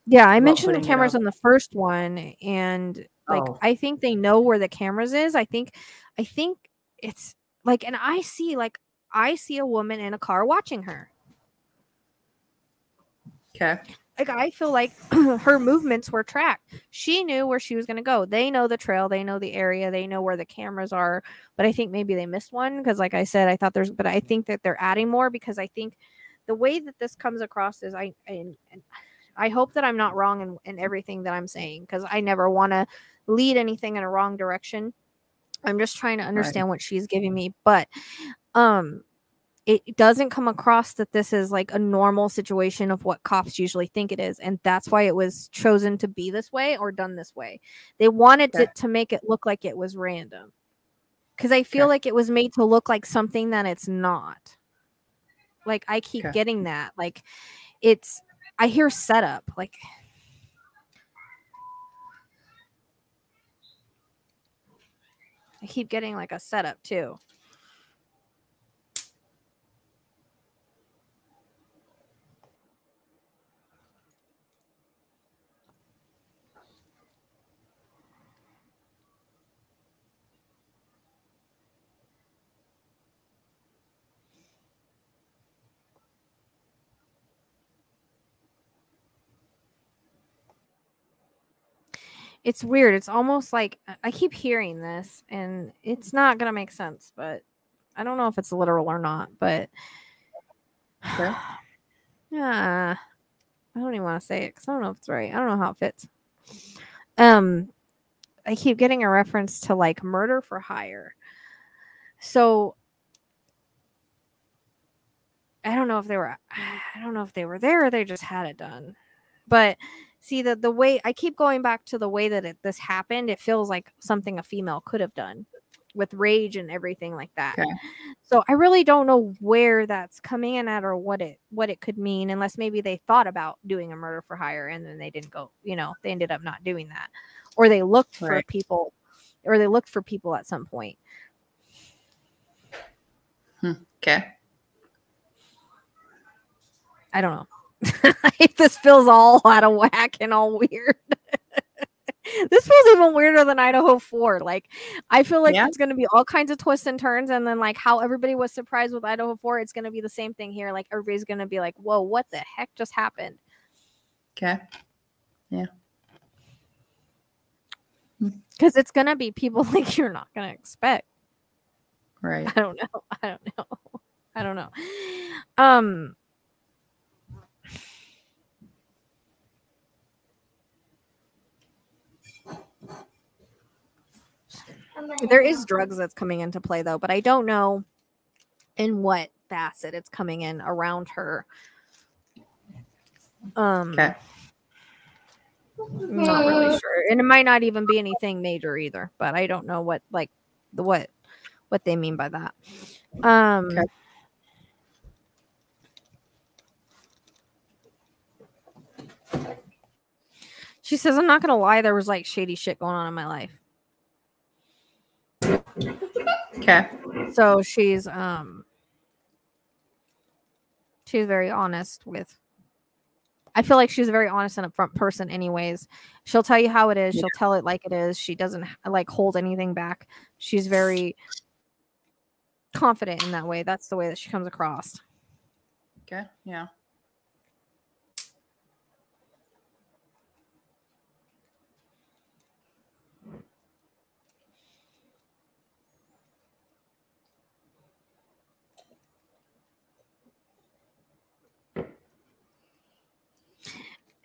Yeah, I mentioned the cameras on the first one, and like Oh. I think they know where the cameras is. I think, I think it's like, and I see like I see a woman in a car watching her, Okay. Like I feel like her movements were tracked. She knew where she was going to go. They know the trail, they know the area, they know where the cameras are. But I think maybe they missed one because, like I said, I thought there's. But I think that they're adding more because I think the way that this comes across is I and, and I hope that I'm not wrong in, in everything that I'm saying because I never want to lead anything in a wrong direction. I'm just trying to understand right. what she's giving me, but um it doesn't come across that this is like a normal situation of what cops usually think it is and that's why it was chosen to be this way or done this way they wanted okay. to, to make it look like it was random because i feel okay. like it was made to look like something that it's not like i keep okay. getting that like it's i hear setup like i keep getting like a setup too it's weird. It's almost like I keep hearing this and it's not going to make sense, but I don't know if it's literal or not, but yeah, I don't even want to say it because I don't know if it's right. I don't know how it fits. Um, I keep getting a reference to like murder for hire. So I don't know if they were I don't know if they were there or they just had it done. But see the the way I keep going back to the way that it, this happened. It feels like something a female could have done with rage and everything like that. Okay. So I really don't know where that's coming in at or what it what it could mean unless maybe they thought about doing a murder for hire and then they didn't go, you know, they ended up not doing that. Or they looked right. for people or they looked for people at some point. Hmm. Okay. I don't know. this feels all out of whack and all weird. this feels even weirder than Idaho 4. Like, I feel like yeah. there's going to be all kinds of twists and turns. And then, like, how everybody was surprised with Idaho 4, it's going to be the same thing here. Like, everybody's going to be like, whoa, what the heck just happened? Okay. Yeah. Because it's going to be people like you're not going to expect. Right. I don't know. I don't know. I don't know. Um, There is drugs that's coming into play though, but I don't know in what facet it's coming in around her. Um okay. not really sure. And it might not even be anything major either, but I don't know what like the what what they mean by that. Um okay. She says, I'm not gonna lie, there was like shady shit going on in my life. Okay. So she's um she's very honest with I feel like she's a very honest and upfront person anyways. She'll tell you how it is. She'll tell it like it is. She doesn't like hold anything back. She's very confident in that way. That's the way that she comes across. Okay. Yeah.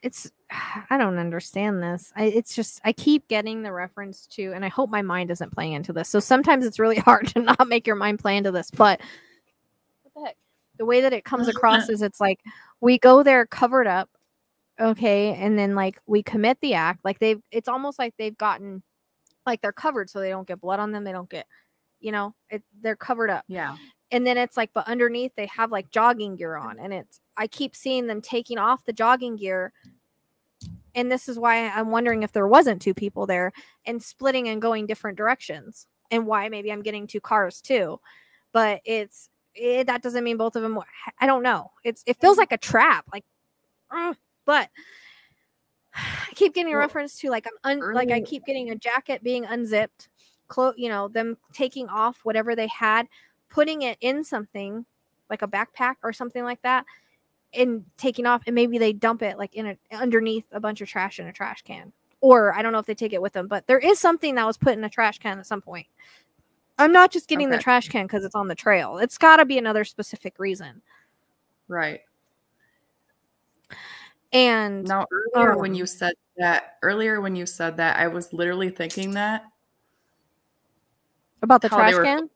It's I don't understand this. I, it's just I keep getting the reference to, and I hope my mind isn't playing into this. So sometimes it's really hard to not make your mind play into this. But what the heck? The way that it comes across is it's like we go there covered up, okay, and then like we commit the act. Like they've, it's almost like they've gotten, like they're covered so they don't get blood on them. They don't get, you know, it they're covered up. Yeah. And then it's like, but underneath they have like jogging gear on, and it's I keep seeing them taking off the jogging gear. And this is why I'm wondering if there wasn't two people there and splitting and going different directions and why maybe I'm getting two cars too. But it's it, that doesn't mean both of them. I don't know. It's it feels like a trap. Like, uh, but I keep getting a reference to like I'm un, like I keep getting a jacket being unzipped, clo- you know, them taking off whatever they had, putting it in something like a backpack or something like that, and taking off and maybe they dump it like in a underneath a bunch of trash in a trash can. Or i don't know if they take it with them but there is something that was put in a trash can at some point. I'm not just getting the trash can because it's on the trail. It's got to be another specific reason. Right. and Now earlier when um, you said that earlier when you said that, I was literally thinking that. About the trash were- can?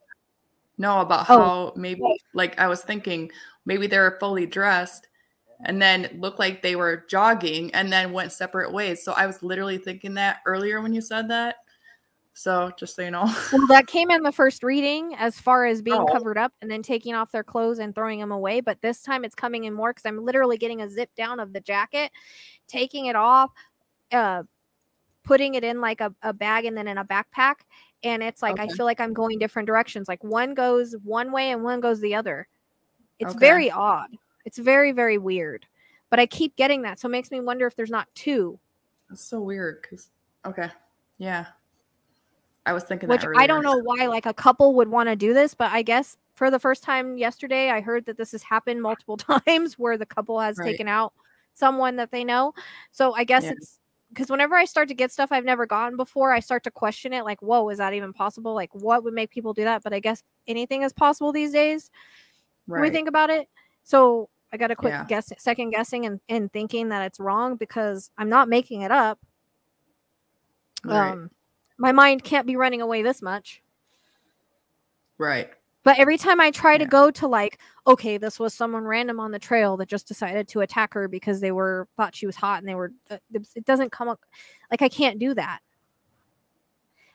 No, about Oh. how maybe like I was thinking maybe they were fully dressed and then looked like they were jogging and then went separate ways. So I was literally thinking that earlier when you said that. So just so you know. well that came in the first reading as far as being Oh. covered up and then taking off their clothes and throwing them away but this time it's coming in more because i'm literally getting a zip down of the jacket taking it off uh putting it in like a, a bag and then in a backpack and it's like i feel like i'm going different directions like one goes one way and one goes the other it's Okay. very odd it's very very weird but i keep getting that so it makes me wonder if there's not two That's so weird because okay. Yeah. I was thinking which I don't know why like a couple would want to do this, but I guess for the first time yesterday, I heard that this has happened multiple times where the couple has Right. taken out someone that they know. So I guess Yeah. it's because whenever I start to get stuff I've never gotten before, I start to question it like, whoa, is that even possible? Like, what would make people do that? But I guess anything is possible these days when we think about it. So I got to quit Yeah. guess second guessing and, and thinking that it's wrong because I'm not making it up. Right. Um, my mind can't be running away this much. right. But every time I try to go to like, okay, this was someone random on the trail that just decided to attack her because they were thought she was hot and they were, uh, it it doesn't come up. Like I can't do that.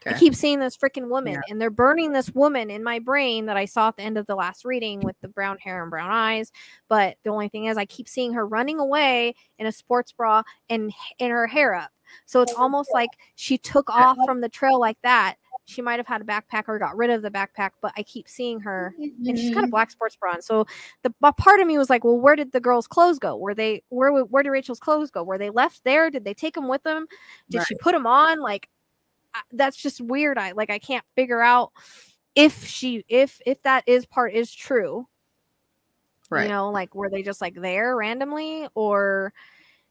I keep seeing this freaking woman, Yeah. and they're burning this woman in my brain that I saw at the end of the last reading with the brown hair and brown eyes. But the only thing is, I keep seeing her running away in a sports bra and in her hair up. So it's oh, almost like she took off from the trail like that. She might have had a backpack or got rid of the backpack, but I keep seeing her, and she's got a mm-hmm. black sports bra on. So the part of me was like, well, where did the girls' clothes go? Were they where where did Rachel's clothes go? Were they left there? Did they take them with them? Did she put them on? Like I- that's just weird. I like I can't figure out if she if if that is part is true. Right. You know, like were they just like there randomly or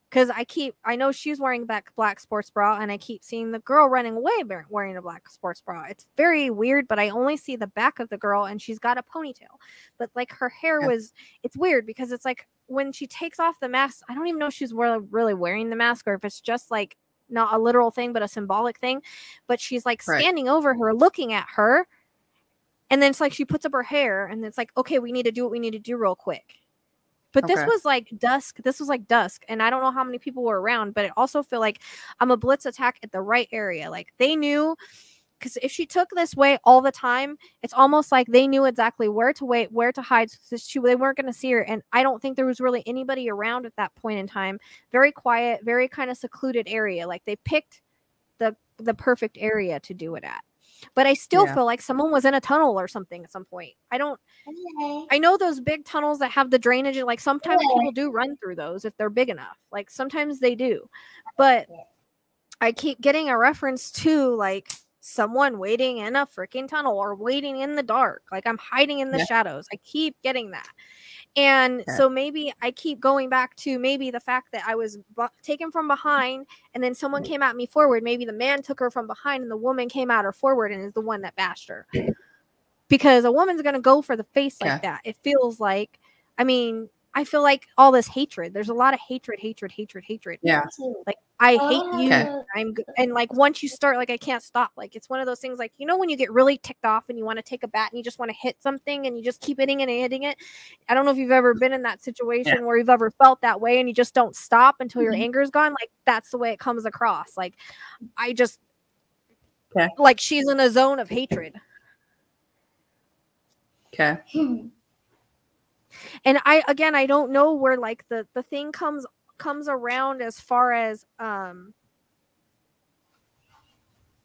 because I keep I know she's wearing back black sports bra and I keep seeing the girl running away wearing a black sports bra. It's very weird, but I only see the back of the girl and she's got a ponytail. But like her hair Yeah. was it's weird because it's like when she takes off the mask, I don't even know if she's really, really wearing the mask or if it's just like not a literal thing but a symbolic thing. But she's like Right. standing over her looking at her. And then it's like she puts up her hair and it's like, okay, we need to do what we need to do real quick. But this was like dusk. This was like dusk, and I don't know how many people were around. But I also feel like I'm a blitz attack at the right area. Like they knew, because if she took this way all the time, it's almost like they knew exactly where to wait, where to hide. So she, they weren't going to see her, and I don't think there was really anybody around at that point in time. Very quiet, very kind of secluded area. Like they picked the the perfect area to do it at. But I still Yeah. feel like someone was in a tunnel or something at some point. I don't. I know those big tunnels that have the drainage. and, Like sometimes people do run through those if they're big enough. Like sometimes they do, but I keep getting a reference to like someone waiting in a freaking tunnel or waiting in the dark. Like I'm hiding in the Yeah. shadows. I keep getting that. And Yeah. so maybe I keep going back to maybe the fact that I was bu- taken from behind and then someone mm-hmm. came at me forward. Maybe the man took her from behind and the woman came at her forward and is the one that bashed her. Mm. Because a woman's going to go for the face like that. It feels like, I mean, I feel like all this hatred. There's a lot of hatred, hatred, hatred, hatred. Yeah. Like I hate you. Okay. I'm and like once you start, like I can't stop. Like it's one of those things. Like you know when you get really ticked off and you want to take a bat and you just want to hit something and you just keep hitting it and hitting it. I don't know if you've ever been in that situation where you've ever felt that way and you just don't stop until your Mhm. anger's gone. Like that's the way it comes across. Like I just Okay. like she's in a zone of hatred. Okay. And i again i don't know where like the the thing comes comes around as far as um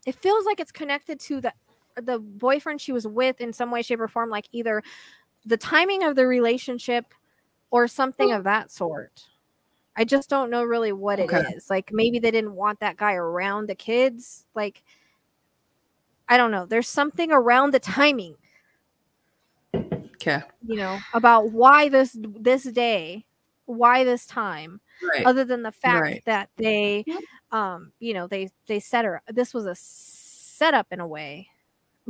it feels like it's connected to the the boyfriend she was with in some way shape or form like either the timing of the relationship or something of that sort. I just don't know really what it Okay. is. Like maybe they didn't want that guy around the kids. Like i don't know. There's something around the timing Okay. you know about why this this day why this time Right. other than the fact Right. that they um you know they they set her this was a setup in a way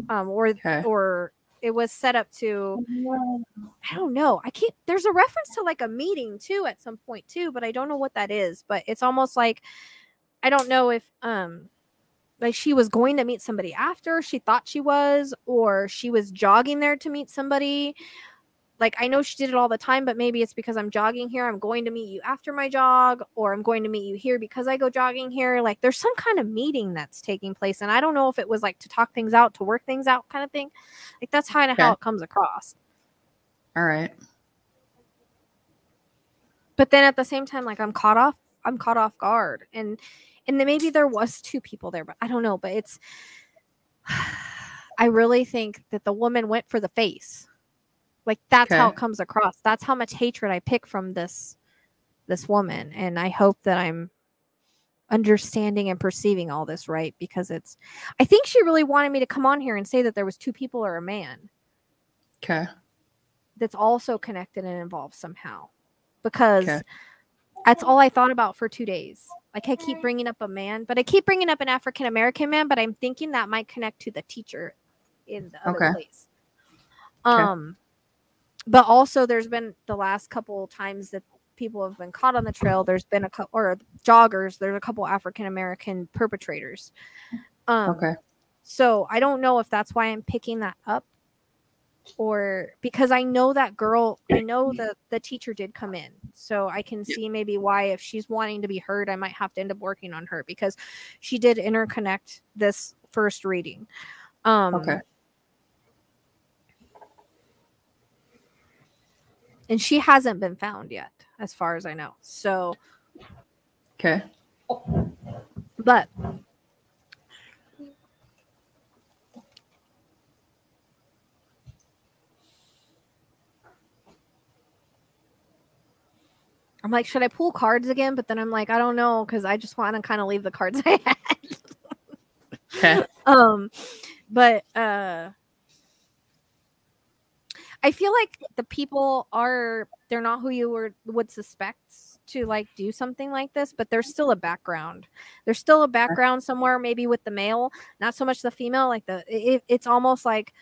um or or it was set up to i don't know i can't there's a reference to like a meeting too at some point too but i don't know what that is but it's almost like i don't know if um like she was going to meet somebody after she thought she was or she was jogging there to meet somebody like I know she did it all the time, but maybe it's because I'm jogging here. I'm going to meet you after my jog, or I'm going to meet you here because I go jogging here. Like there's some kind of meeting that's taking place, and I don't know if it was like to talk things out, to work things out, kind of thing. Like that's kind of how it comes across. All right. But then at the same time, like I'm caught off, I'm caught off guard, and and then maybe there was two people there, but I don't know. But it's, I really think that the woman went for the face. Like that's how it comes across. That's how much hatred I pick from this this woman, and I hope that I'm understanding and perceiving all this right because it's. I think she really wanted me to come on here and say that there was two people or a man Okay. that's also connected and involved somehow because Okay. That's all I thought about for two days. Like I keep bringing up a man, but I keep bringing up an African American man, but I'm thinking that might connect to the teacher in the other Okay. place. Okay. Um, but also there's been the last couple times that people have been caught on the trail. There's been a couple or joggers. There's a couple African American perpetrators. Um, Okay. so I don't know if that's why I'm picking that up or because I know that girl, I know that the teacher did come in. So I can see maybe why if she's wanting to be heard, I might have to end up working on her because she did interconnect this first reading. Um Okay. and she hasn't been found yet, as far as I know. So Okay. but I'm like, should I pull cards again? But then I'm like, I don't know, because I just want to kind of leave the cards I had. Um, but uh, I feel like the people are they're not who you were would suspect to like do something like this, but there's still a background. There's still a background somewhere, maybe with the male, not so much the female. Like the it, it's almost like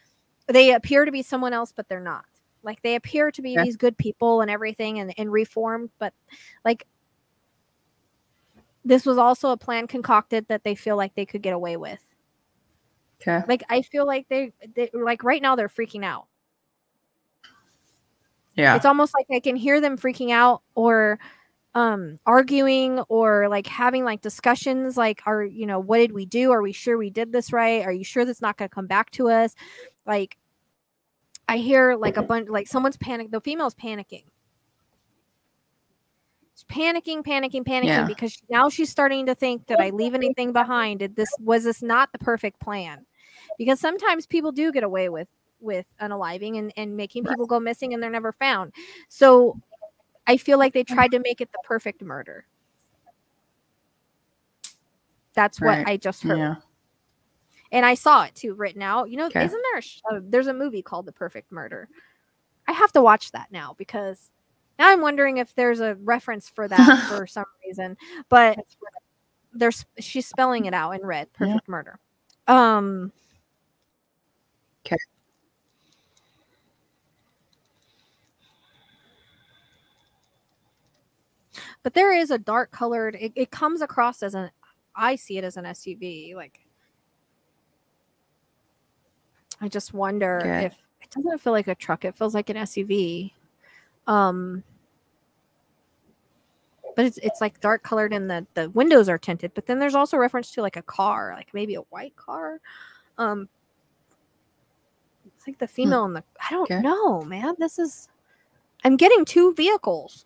they appear to be someone else, but they're not. Like they appear to be Yeah. these good people and everything and, and reformed, but like this was also a plan concocted that they feel like they could get away with. Okay. Like I feel like they, they like right now they're freaking out. Yeah. It's almost like I can hear them freaking out or um arguing or like having like discussions like are you know what did we do are we sure we did this right are you sure that's not going to come back to us like i hear like a bunch like someone's panic the female's panicking. She's panicking panicking panicking Yeah. because now she's starting to think that i leave anything behind? Did this was this not the perfect plan? Because sometimes people do get away with with unaliving and, and making people go missing and they're never found. So i feel like they tried to make it the perfect murder. That's what Right. i just heard. Yeah. And i saw it too written out you know Okay. isn't there a uh, there's a movie called the perfect murder i have to watch that now because now i'm wondering if there's a reference for that for some reason but there's she's spelling it out in red perfect murder um Okay. but there is a dark colored it, it comes across as an i see it as an suv like i just wonder Okay. if it doesn't feel like a truck it feels like an suv um but it's it's like dark colored and the the windows are tinted but then there's also reference to like a car like maybe a white car um it's like the female in the i don't Okay. know man this is i'm getting two vehicles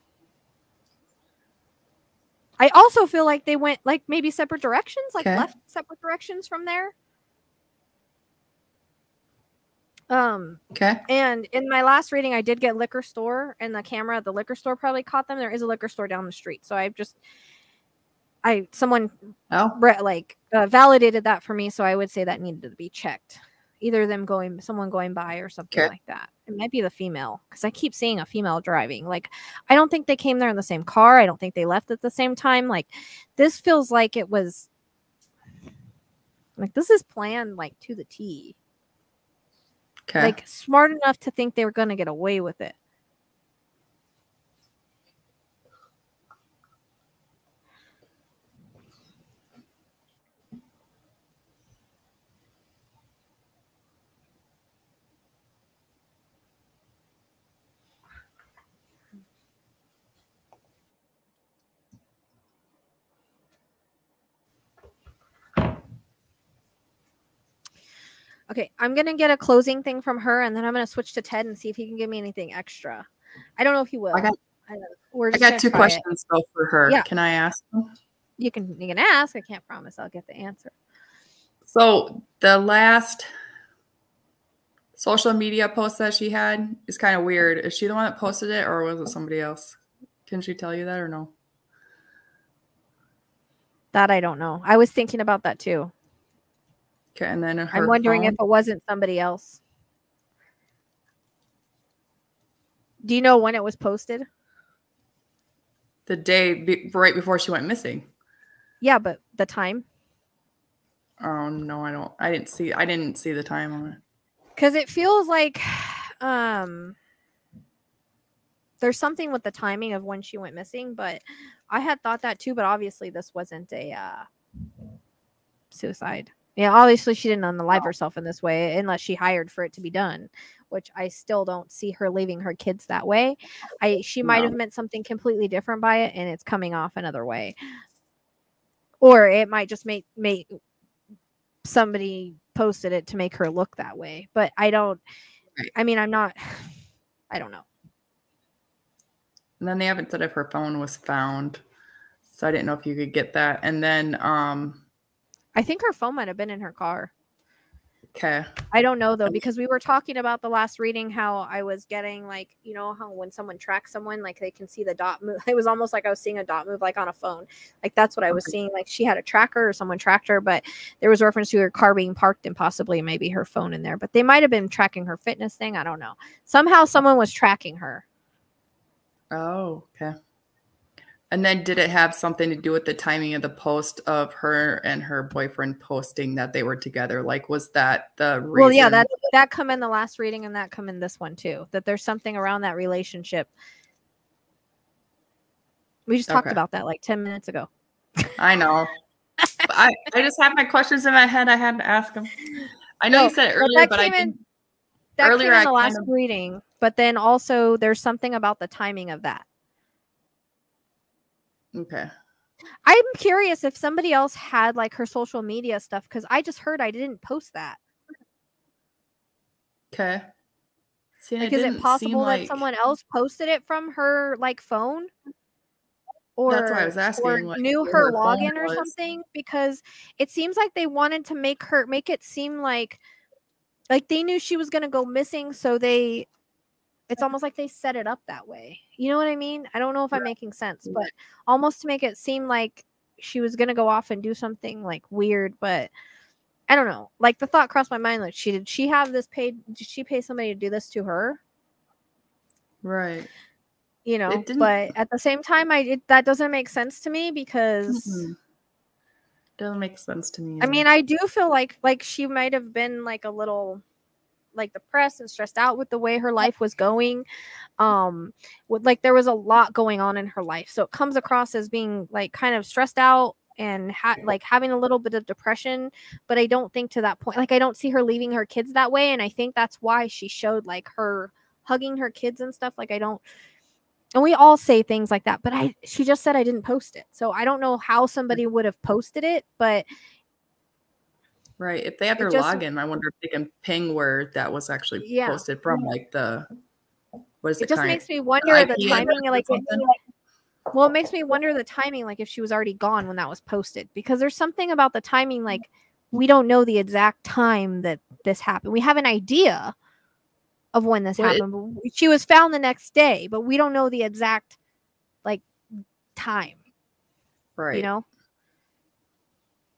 I also feel like they went like maybe separate directions, like Okay. left separate directions from there. Um, Okay. and in my last reading, I did get liquor store, and the camera at the liquor store probably caught them. There is a liquor store down the street, so I've just, I someone Oh. like uh, validated that for me, so I would say that needed to be checked Either them going, someone going by, or something Okay. like that. It might be the female because I keep seeing a female driving. Like, I don't think they came there in the same car. I don't think they left at the same time. Like, this feels like it was like this is planned like to the T. Like smart enough to think they were going to get away with it. Okay, I'm gonna get a closing thing from her, and then I'm gonna switch to Ted and see if he can give me anything extra. I don't know if he will. I got- I, I got two try it. questions though for her. Yeah. Can I ask? them? You can you can ask. I can't promise I'll get the answer. So the last social media post that she had is kind of weird. Is she the one that posted it, or was it somebody else? Can she tell you that or no? That I don't know. I was thinking about that too. Okay, and then her I'm wondering phone- if it wasn't somebody else. Do you know when it was posted? the day be- right before she went missing. Yeah, but the time. Oh no, I don't. I didn't see. I didn't see the time on it. because it feels like um there's something with the timing of when she went missing but i had thought that too but obviously this wasn't a uh suicide yeah obviously she didn't unalive herself in this way unless she hired for it to be done which i still don't see her leaving her kids that way. I she might have No. meant something completely different by it and it's coming off another way. Or it might just make make somebody posted it to make her look that way but i don't i mean i'm not i don't know. And then they haven't said if her phone was found, so I didn't know if you could get that. And then, um, i think her phone might have been in her car. Okay, i don't know though um, because we were talking about the last reading how i was getting like you know how when someone tracks someone like they can see the dot move. It was almost like i was seeing a dot move like on a phone. Like that's what i was seeing. Like she had a tracker or someone tracked her but there was reference to her car being parked and possibly maybe her phone in there but they might have been tracking her fitness thing. I don't know. Somehow someone was tracking her. Oh, okay. And then, did it have something to do with the timing of the post of her and her boyfriend posting that they were together? Like, was that the reason? Well, yeah, that that come in the last reading and that come in this one too. That there's something around that relationship. We just talked Okay. about that like 10 minutes ago. I know. I, I just have my questions in my head. I had to ask them. I know No, you said it well, earlier, that but I in- didn't. That Earlier, came in I the last kind of- reading, but then also there's something about the timing of that. Okay. I'm curious if somebody else had like her social media stuff because I just heard I didn't post that. Okay. See, Like, is it possible that someone else posted it from her like phone? Or, That's why I was or asking, like, knew her her login or something because it seems like they wanted to make her make it seem like like they knew she was gonna go missing, so they it's almost like they set it up that way. You know what I mean? I don't know if I'm making sense, but almost to make it seem like she was gonna go off and do something like weird, but I don't know. Like the thought crossed my mind, like she did she have this paid did she pay somebody to do this to her? Right. You know, but at the same time I it, that doesn't make sense to me because Mhm. Doesn't make sense to me. I mean, I do feel like like she might have been like a little like depressed and stressed out with the way her life was going. Um with like there was a lot going on in her life. So it comes across as being like kind of stressed out and ha- like having a little bit of depression, but I don't think to that point like I don't see her leaving her kids that way and I think that's why she showed like her hugging her kids and stuff like I don't and we all say things like that but i she just said i didn't post it so i don't know how somebody would have posted it but right. If they have it their just- login, I wonder if they can ping where that was actually Yeah. posted from, like the what is it? it just kind makes me wonder the IP timing like it- well it makes me wonder the timing like if she was already gone when that was posted because there's something about the timing like we don't know the exact time that this happened we have an idea of when this Well, happened we- she was found the next day but we don't know the exact like time right. you know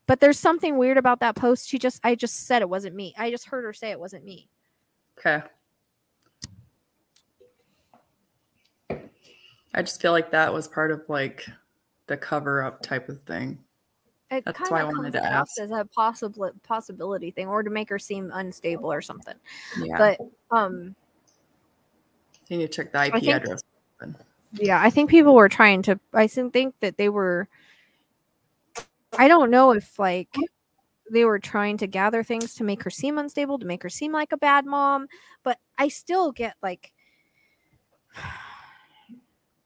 but there's something weird about that post. She just I just said it wasn't me. I just heard her say it wasn't me. Okay. I just feel like that was part of like the cover up type of thing. It That's why I wanted to ask. as a possible possibility thing, or to make her seem unstable or something. Yeah. But um, You need to check the IP think- address. yeah, I think people were trying to. I think think that they were. I don't know if like they were trying to gather things to make her seem unstable, to make her seem like a bad mom, but I still get like.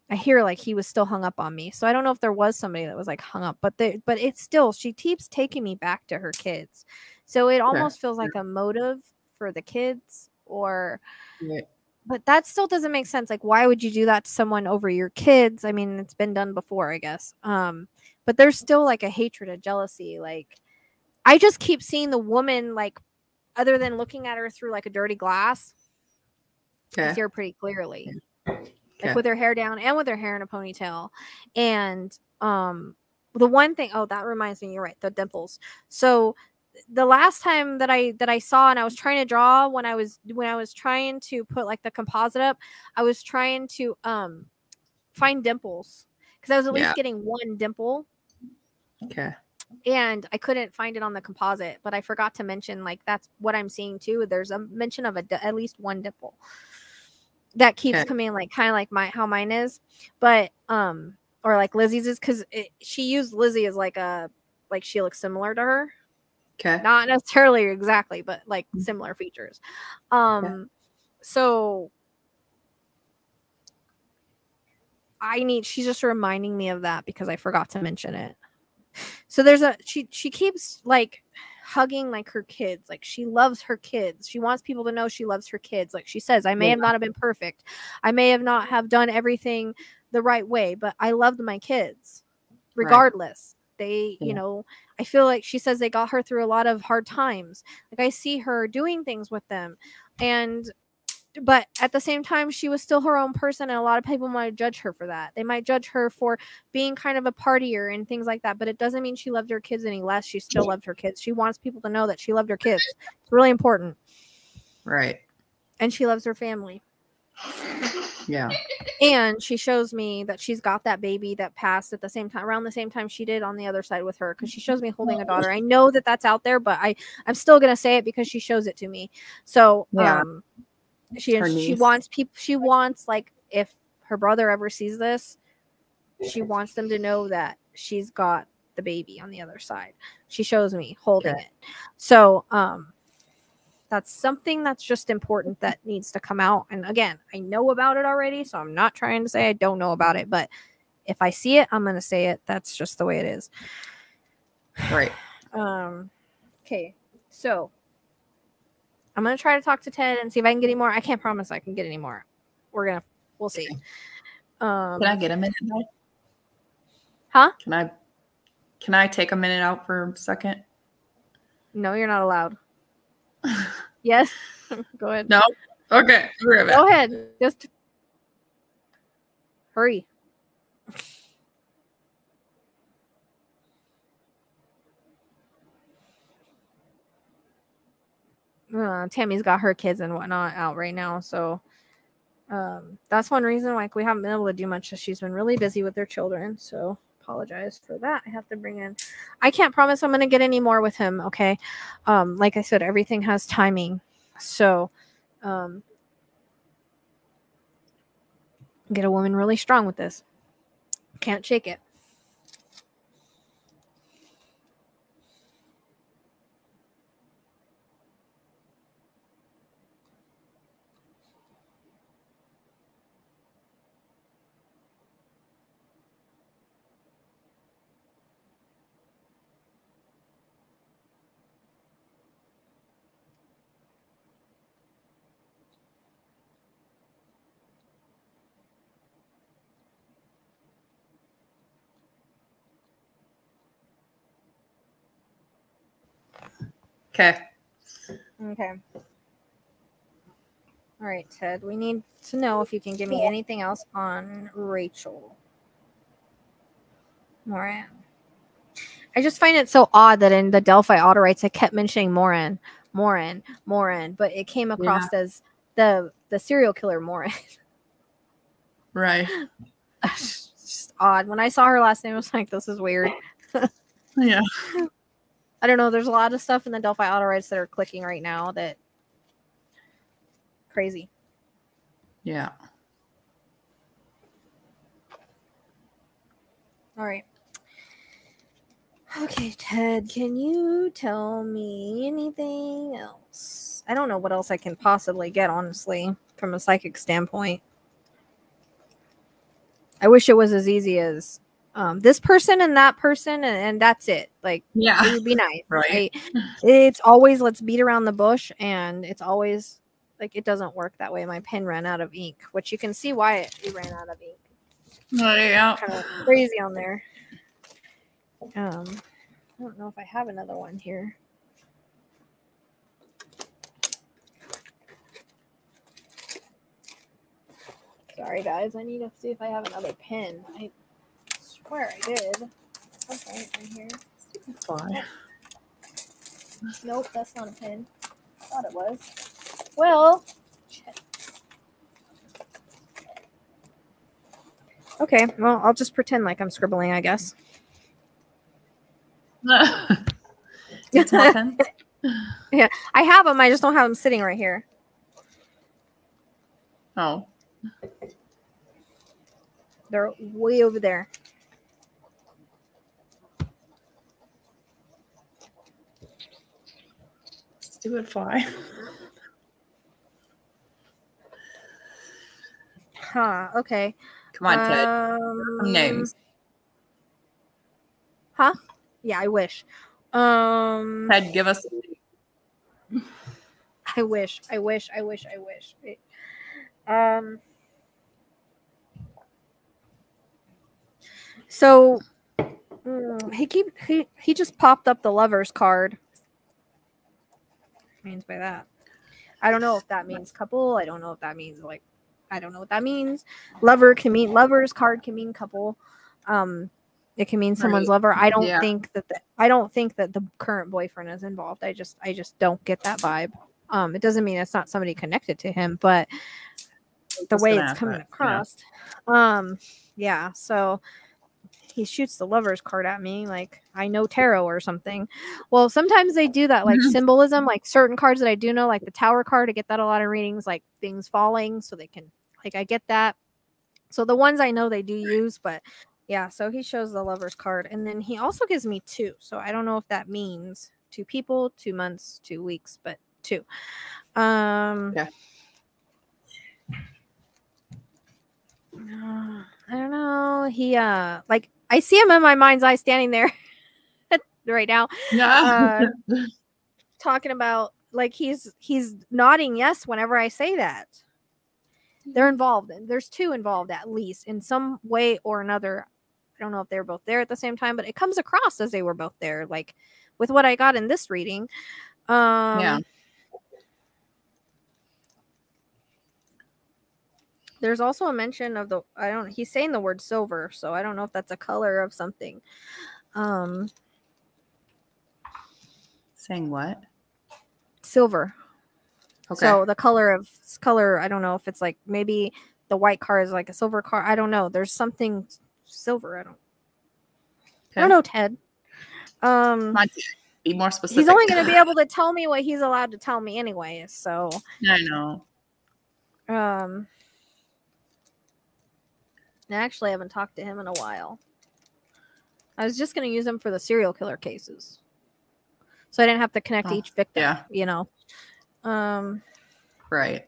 I hear like he was still hung up on me. So I don't know if there was somebody that was like hung up, but they, but it's still she keeps taking me back to her kids. So it almost feels like a motive for the kids or Right. but that still doesn't make sense. Like why would you do that to someone over your kids? I mean, it's been done before, I guess. Um but there's still like a hatred, a jealousy like I just keep seeing the woman like other than looking at her through like a dirty glass. I see her pretty clearly like with her hair down and with her hair in a ponytail and um the one thing oh that reminds me you're right the dimples so the last time that i that i saw and i was trying to draw when i was when i was trying to put like the composite up i was trying to um find dimples because i was at Yeah. least getting one dimple Okay. and I couldn't find it on the composite, but I forgot to mention like that's what I'm seeing too. There's a mention of a di- at least one dimple that keeps Okay. coming like kind of like my how mine is, but um or like Lizzie's is because she used Lizzie as like a like she looks similar to her, Okay. not necessarily exactly, but like similar features. Um, so I need she's just reminding me of that because I forgot to mention it. So there's a she she keeps like hugging like her kids. Like she loves her kids. She wants people to know she loves her kids. Like she says, I may have not have been perfect. I may have not have done everything the right way, but I loved my kids Right. regardless. They, you know, I feel like she says they got her through a lot of hard times. Like I see her doing things with them. And but at the same time she was still her own person and a lot of people might judge her for that. They might judge her for being kind of a partier and things like that but it doesn't mean she loved her kids any less. She still loved her kids. She wants people to know that she loved her kids. It's really important. Right. and she loves her family. Yeah. and she shows me that she's got that baby that passed at the same time around the same time she did on the other side with her because she shows me holding a daughter. I know that that's out there but i i'm still gonna say it because she shows it to me. So Yeah. um she she wants people she wants like if her brother ever sees this she wants them to know that she's got the baby on the other side. She shows me holding it. So um that's something that's just important that needs to come out. And again i know about it already so i'm not trying to say i don't know about it but if i see it i'm going to say it. That's just the way it is. Right. um okay. So i'm going to try to talk to ted and see if i can get any more i can't promise i can get any more we're going to we'll see um Can I get a minute? though? huh Can I? Can I take a minute out for a second? no you're not allowed yes go ahead No. Okay. I'll be right back. go ahead just hurry uh, Tammy's got her kids and whatnot out right now, so um, that's one reason like we haven't been able to do much. She's been really busy with their children, so apologize for that. I have to bring in. I can't promise I'm going to get any more with him. Okay, um, like I said, everything has timing, so um, get a woman really strong with this. Can't shake it. Okay. Okay. All right, Ted. We need to know if you can give me anything else on Rachel Morin. I just find it so odd that in the Delphi autowrites I kept mentioning Moran, Moran, Moran, but it came across as the the serial killer Moran. Right. It's just odd. When I saw her last name, I was like, this is weird. Yeah. I don't know. There's a lot of stuff in the Delphi autowrites that are clicking right now that crazy. Yeah. All right. Okay, Ted, can you tell me anything else? I don't know what else I can possibly get, honestly, from a psychic standpoint. I wish it was as easy as um, this person and that person, and, and that's it. Like, Yeah. it would be nice, Right. right? It's always let's beat around the bush, and it's always like it doesn't work that way. My pen ran out of ink, which you can see why it, it ran out of ink. Oh, yeah. Kind of crazy on there. Um, I don't know if I have another one here. Sorry, guys. I need to see if I have another pen. I swear I did. Okay, in here. Fly. Nope, that's not a pen. Thought it was. Well, shit. Okay, well, I'll just pretend like I'm scribbling, I guess. It's more pens? yeah, I have them. I just don't have them sitting right here. Oh. They're way over there. Do it fly. Huh. Okay. Come on, Ted. Um, Some names. Huh? Yeah, I wish. Um, Ted, give us. I wish. I wish. I wish. I wish. Um. So mm, he keep he he just popped up the lovers card. Means by that. I don't know if that means couple. I don't know if that means like I don't know what that means. Lover can mean lovers card can mean couple. Um it can mean someone's Right. lover. I don't Yeah. think that the, I don't think that the current boyfriend is involved. I just I just don't get that vibe. Um it doesn't mean it's not somebody connected to him, but the way it's coming asset, yeah. across. Um yeah, so he shoots the lovers card at me like I know tarot or something. Well, sometimes they do that like symbolism, like certain cards that I do know, like the tower card. I get that a lot of readings, like things falling, so they can like I get that. So the ones I know they do use, but yeah. So he shows the lovers card, and then he also gives me two. So I don't know if that means two people, two months, two weeks, but two. Um. Yeah. Uh, I don't know. He uh like I see him in my mind's eye standing there right now. Yeah. Uh, talking about like he's he's nodding yes whenever I say that. They're involved. There's two involved at least in some way or another. I don't know if they were both there at the same time, but it comes across as they were both there, like with what I got in this reading. Um Yeah. There's also a mention of the I don't he's saying the word silver, so I don't know if that's a color of something. Um Saying what? silver. Okay. So the color of color, I don't know if it's like maybe the white car is like a silver car. I don't know. There's something silver. I don't. I don't know, Ted. Um, Ted. Be more specific. he's only going to be able to tell me what he's allowed to tell me anyway. So, I know. um, I actually haven't talked to him in a while. I was just going to use him for the serial killer cases, so I didn't have to connect Oh, each victim. yeah. You know. Um. Right.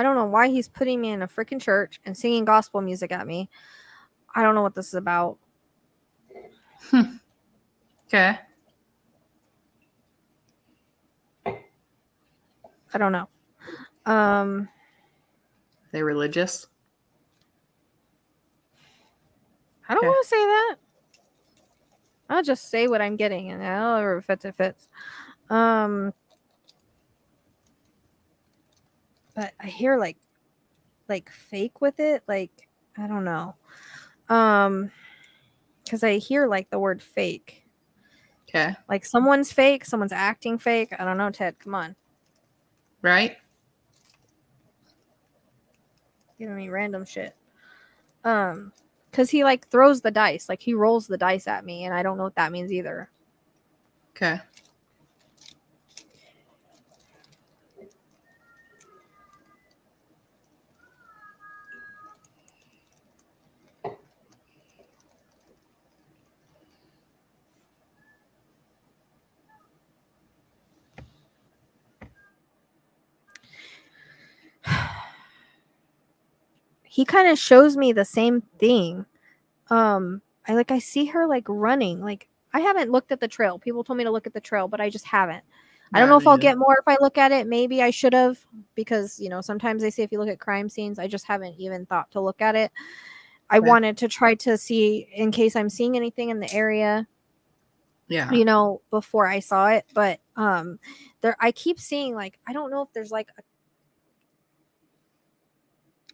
I don't know why he's putting me in a freaking church and singing gospel music at me. I don't know what this is about. Okay. I don't know. Um, they religious? I don't want to say that. I'll just say what I'm getting, and however it fits, it fits. Um, but I hear like, like fake with it. Like I don't know. Um, because I hear like the word fake. Okay. Like someone's fake, someone's acting fake. I don't know, Ted. Come on. Right? Giving me random shit. Um, because he like throws the dice, like he rolls the dice at me, and I don't know what that means either. Okay. He kind of shows me the same thing. Um, I like I see her like running. Like I haven't looked at the trail. People told me to look at the trail, but I just haven't. I don't know if I'll get more if I look at it. Maybe I should have because you know sometimes they say if you look at crime scenes, I just haven't even thought to look at it. I Right. wanted to try to see in case I'm seeing anything in the area Yeah. you know before i saw it but um there i keep seeing like i don't know if there's like a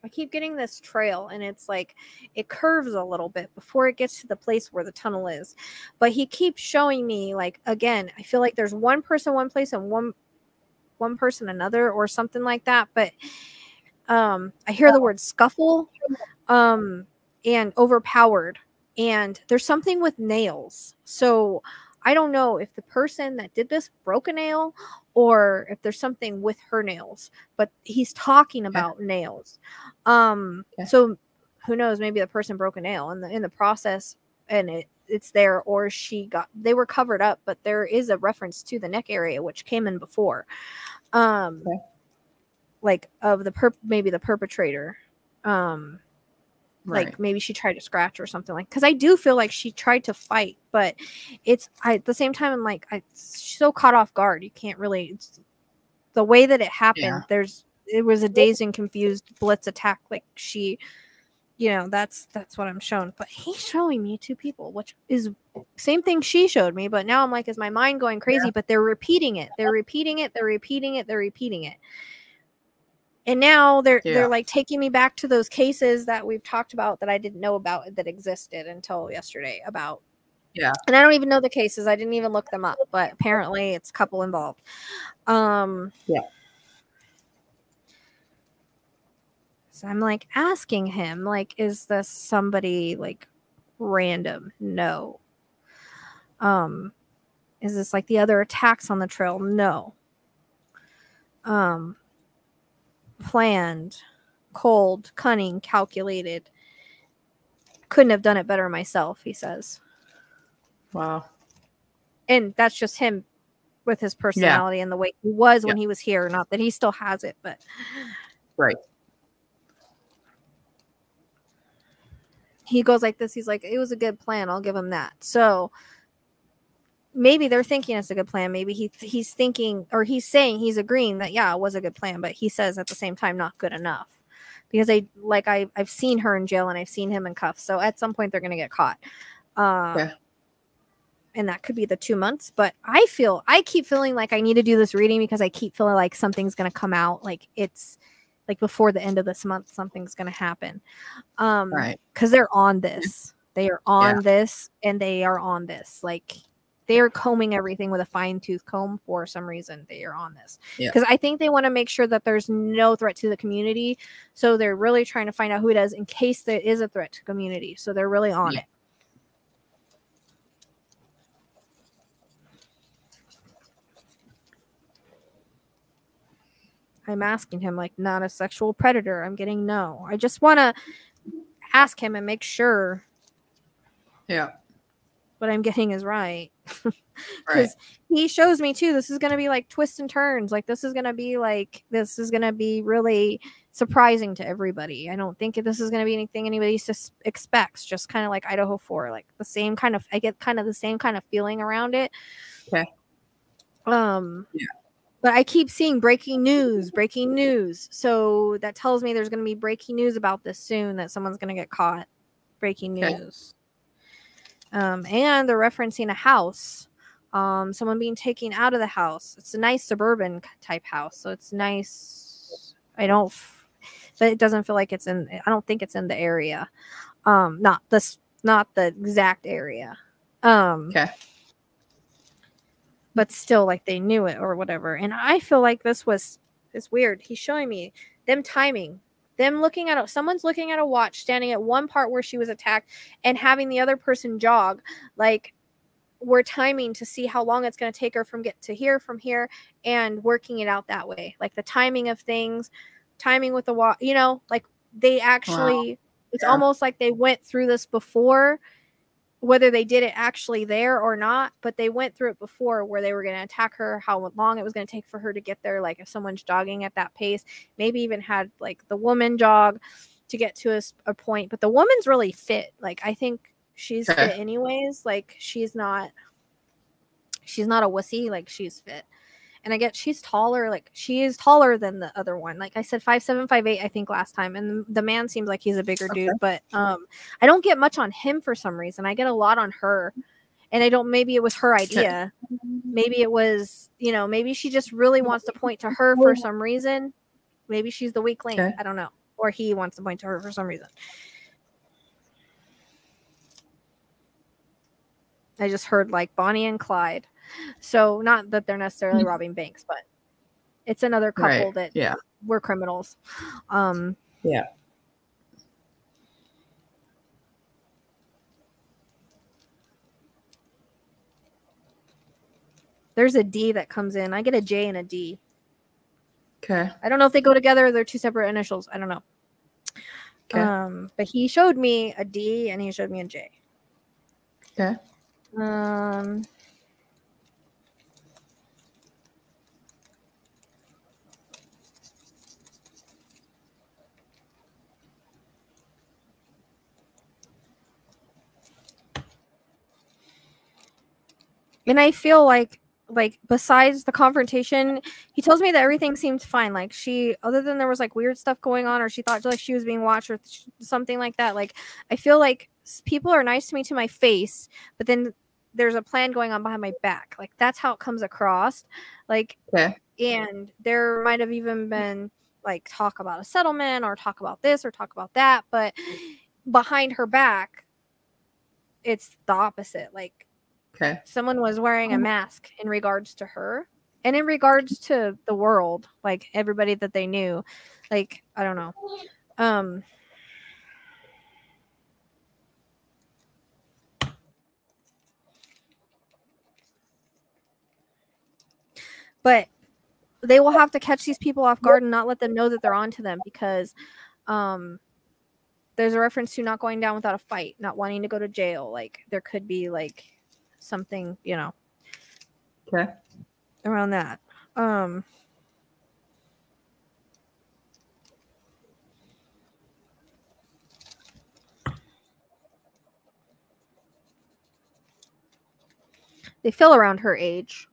I keep getting this trail and it's like it curves a little bit before it gets to the place where the tunnel is. But he keeps showing me like again, I feel like there's one person one place and one one person another or something like that, but um I hear the word scuffle um and overpowered and there's something with nails. So I don't know if the person that did this broke a nail or if there's something with her nails, but he's talking about nails. Um so who knows? Maybe the person broke a nail in the in the process and it it's there or she got they were covered up but there is a reference to the neck area which came in before. Um like of the perp maybe the perpetrator. Um like maybe she tried to scratch or something like because i do feel like she tried to fight but it's I, at the same time i'm like i so caught off guard you can't really it's, the way that it happened Yeah. there's it was a dazed and confused blitz attack like she you know that's that's what i'm shown but he's showing me two people which is same thing she showed me but now i'm like is my mind going crazy but they're repeating it they're repeating it they're repeating it they're repeating it and now they're Yeah. they're like taking me back to those cases that we've talked about that I didn't know about that existed until yesterday about Yeah. and I don't even know the cases. I didn't even look them up, but apparently it's a couple involved. Um Yeah. So I'm like asking him like is this somebody like random? No. Um is this like the other attacks on the trail? No. Um planned, cold, cunning, calculated. Couldn't have done it better myself, he says. Wow. And that's just him with his personality and the way he was when he was here. Not that he still has it, but Right. he goes like this. He's like, it was a good plan. I'll give him that. So maybe they're thinking it's a good plan. Maybe he he's thinking or he's saying he's agreeing that yeah, it was a good plan, but he says at the same time not good enough. Because I like I I've seen her in jail and I've seen him in cuffs. So at some point they're gonna get caught. Uh, Okay. And that could be the two months, but I feel I keep feeling like I need to do this reading because I keep feeling like something's gonna come out. Like it's like before the end of this month, something's gonna happen. Um, Right. because they're on this. They are on Yeah. this and they are on this. Like they are combing everything with a fine tooth comb for some reason. They are on this. Yeah. Because I think they want to make sure that there's no threat to the community. So they're really trying to find out who it is in case there is a threat to community. So they're really on Yeah. it. I'm asking him like not a sexual predator. I'm getting no. I just want to ask him and make sure Yeah. what I'm getting is right. because Right. he shows me too this is going to be like twists and turns like this is going to be like this is going to be really surprising to everybody. I don't think this is going to be anything anybody sus- expects just kind of like idaho 4 like the same kind of i get kind of the same kind of feeling around it. Okay. um yeah. but i keep seeing breaking news breaking news. So that tells me there's going to be breaking news about this soon that someone's going to get caught. Breaking news um, and they're referencing a house um, someone being taken out of the house. It's a nice suburban type house so it's nice. I don't f- but it doesn't feel like it's in i don't think it's in the area. Um not this not the exact area. Um Okay. but still like they knew it or whatever. And i feel like this was it's weird. He's showing me them timing them looking at a, someone's looking at a watch standing at one part where she was attacked and having the other person jog like we're timing to see how long it's going to take her from get to here from here and working it out that way like the timing of things timing with the watch you know like they actually it's Yeah. almost like they went through this before whether they did it actually there or not, but they went through it before where they were going to attack her, how long it was going to take for her to get there. Like if someone's jogging at that pace, maybe even had like the woman jog to get to a point. But the woman's really fit. Like I think she's Okay. fit anyways. Like she's not, she's not a wussy. Like she's fit. And I get she's taller, like she is taller than the other one. Like I said, five seven, five eight, I think last time. And the man seems like he's a bigger dude, but um I don't get much on him for some reason. I get a lot on her. And I don't maybe it was her idea. Maybe it was, you know, maybe she just really wants to point to her for some reason. Maybe she's the weak link. Okay. I don't know. Or he wants to point to her for some reason. I just heard like Bonnie and Clyde. So not that they're necessarily robbing banks, but it's another couple Right, that yeah. were criminals. Um Yeah. there's a D that comes in. I get a J and a D. Okay. I don't know if they go together or they're two separate initials. I don't know. Okay. Um, but he showed me a D and he showed me a J. Okay. Um, and I feel like like besides the confrontation he tells me that everything seemed fine. Like she other than there was like weird stuff going on or she thought like she was being watched or something like that like i feel like people are nice to me to my face but then there's a plan going on behind my back. Like that's how it comes across. Like and there might have even been like talk about a settlement or talk about this or talk about that but behind her back it's the opposite. Like Okay. someone was wearing a mask in regards to her and in regards to the world like everybody that they knew like i don't know. Um but they will have to catch these people off guard and not let them know that they're onto them because um there's a reference to not going down without a fight not wanting to go to jail. Like there could be like something you know Okay. around that um they feel around her age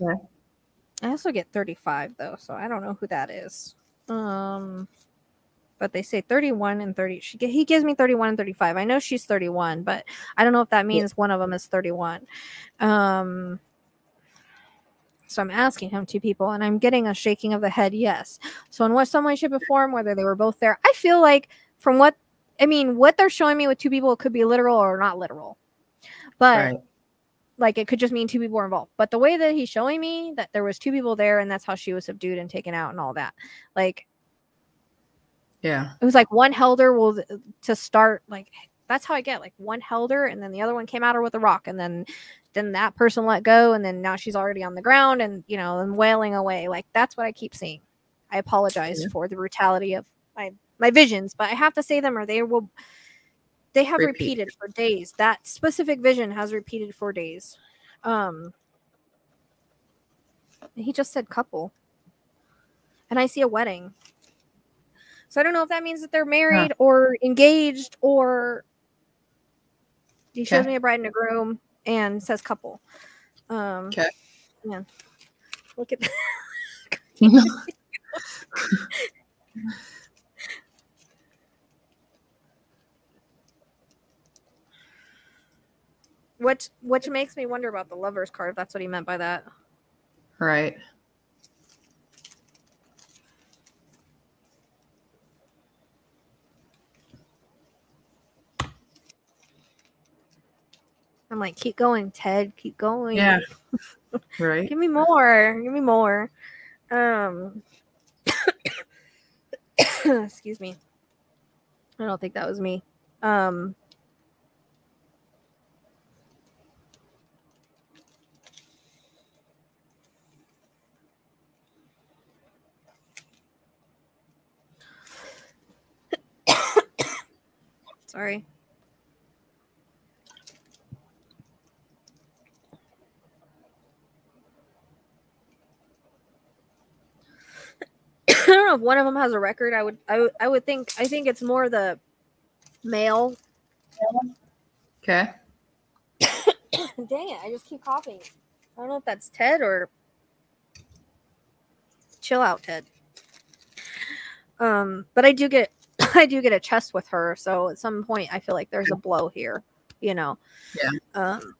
Yeah. I also get 35 though, so I don't know who that is. Um but they say 31 and 30. She he gives me 31 and 35. I know she's 31, but I don't know if that means one of them is 31. Um so I'm asking him two people and I'm getting a shaking of the head, yes. So in what some way, shape, or form, whether they were both there, I feel like from what I mean, what they're showing me with two people could be literal or not literal. But Right. like it could just mean two people were involved. But the way that he's showing me that there was two people there and that's how she was subdued and taken out and all that. Like Yeah. it was like one held her will to start like that's how I get like one held her and then the other one came at her with a rock and then then that person let go and then now she's already on the ground and you know and wailing away like that's what I keep seeing. I apologize Yeah. for the brutality of my my visions, but I have to say them or they will they have Repeat. repeated for days. That specific vision has repeated for days. Um he just said couple. And I see a wedding. So I don't know if that means that they're married or engaged or he shows me a bride and a groom and says couple. Um Okay. yeah. Look at that. Which which makes me wonder about the lovers card. if That's what he meant by that. Right. I'm like, keep going, Ted. Keep going. Yeah. Right. Give me more. Give me more. Um excuse me. I don't think that was me. Um Sorry. I don't know if one of them has a record. I would, I would, I would think. I think it's more the male. Okay. Dang it! I just keep coughing. I don't know if that's Ted or. Chill out, Ted. Um, but I do get, I do get a chest with her. So at some point, I feel like there's a blow here. You know. Yeah. Um.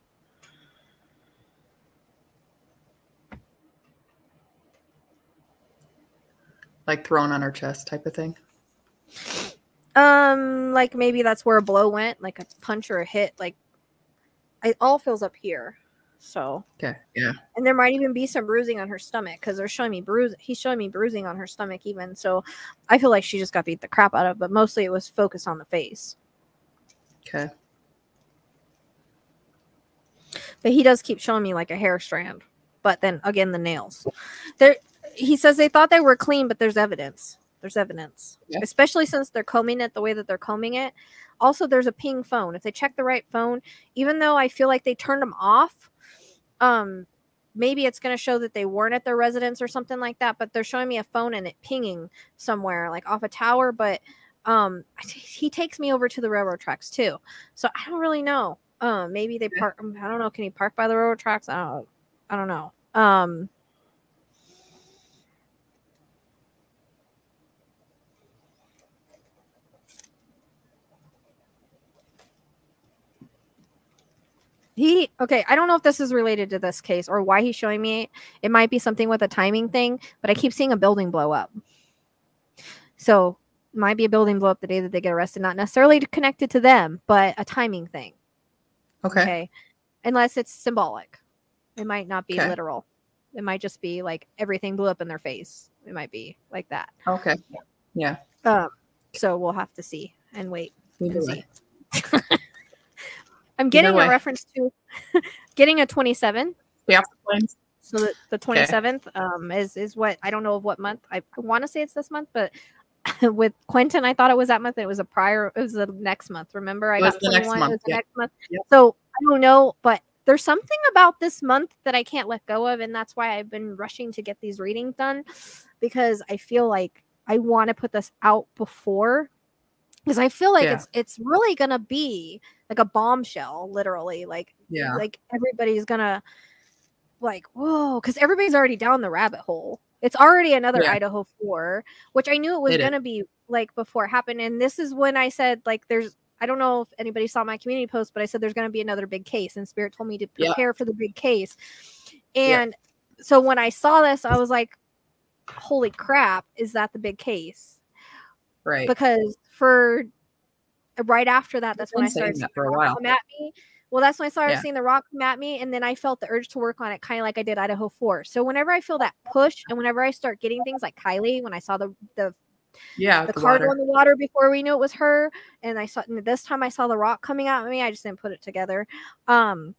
Like thrown on her chest type of thing. Um, like maybe that's where a blow went, like a punch or a hit. Like, it all feels up here. So, Okay. Yeah. and there might even be some bruising on her stomach because they're showing me bruise. He's showing me bruising on her stomach even. So, I feel like she just got beat the crap out of. But mostly it was focused on the face. Okay. But he does keep showing me like a hair strand. But then again, the nails. There, he says they thought they were clean, but there's evidence. There's evidence, Yeah. especially since they're combing it the way that they're combing it. Also, there's a ping phone. If they check the right phone, even though I feel like they turned them off, um, maybe it's going to show that they weren't at their residence or something like that. But they're showing me a phone and it pinging somewhere, like off a tower. But um, he takes me over to the railroad tracks too, so I don't really know. Um, maybe they park. I don't know. Can he park by the railroad tracks? I don't. I don't know. Um, he okay. I don't know if this is related to this case or why he's showing me. It might be something with a timing thing, but I keep seeing a building blow up. So might be a building blow up the day that they get arrested, not necessarily connected to them, but a timing thing. Okay. okay? Unless it's symbolic. It might not be Okay. literal. It might just be like everything blew up in their face. It might be like that. Okay. Yeah. Um, so we'll have to see and wait Either and way. see. I'm getting a reference to getting a 27. Yeah. So the, the Okay. 27th um, is is what I don't know of what month. I, I want to say it's this month, but with Quinton, I thought it was that month. It was a prior. It was the next month. Remember, I got the next 21. month, It was the yeah. next month. So I don't know, but there's something about this month that I can't let go of, and that's why I've been rushing to get these readings done because I feel like I want to put this out before because I feel like Yeah. it's it's really gonna be like a bombshell, literally. Like Yeah. like everybody's gonna like whoa, because everybody's already down the rabbit hole. It's already another Yeah. Idaho four, which I knew it was It is. gonna be like before it happened. And this is when I said like there's I don't know if anybody saw my community post, but I said there's gonna be another big case, and Spirit told me to Yeah. prepare for the big case. Yeah. And so when I saw this, I was like, holy crap, is that the big case? Right. because for right after that, that's when I started that seeing for a while. come at me. Well, that's when I started Yeah. seeing the rock come at me, and then I felt the urge to work on it, kind of like I did Idaho Four. So whenever I feel that push, and whenever I start getting things like Kiely, when I saw the the Yeah. the the car go water. in the water before we knew it was her, and I saw and this time I saw the rock coming at me, I just didn't put it together. Um,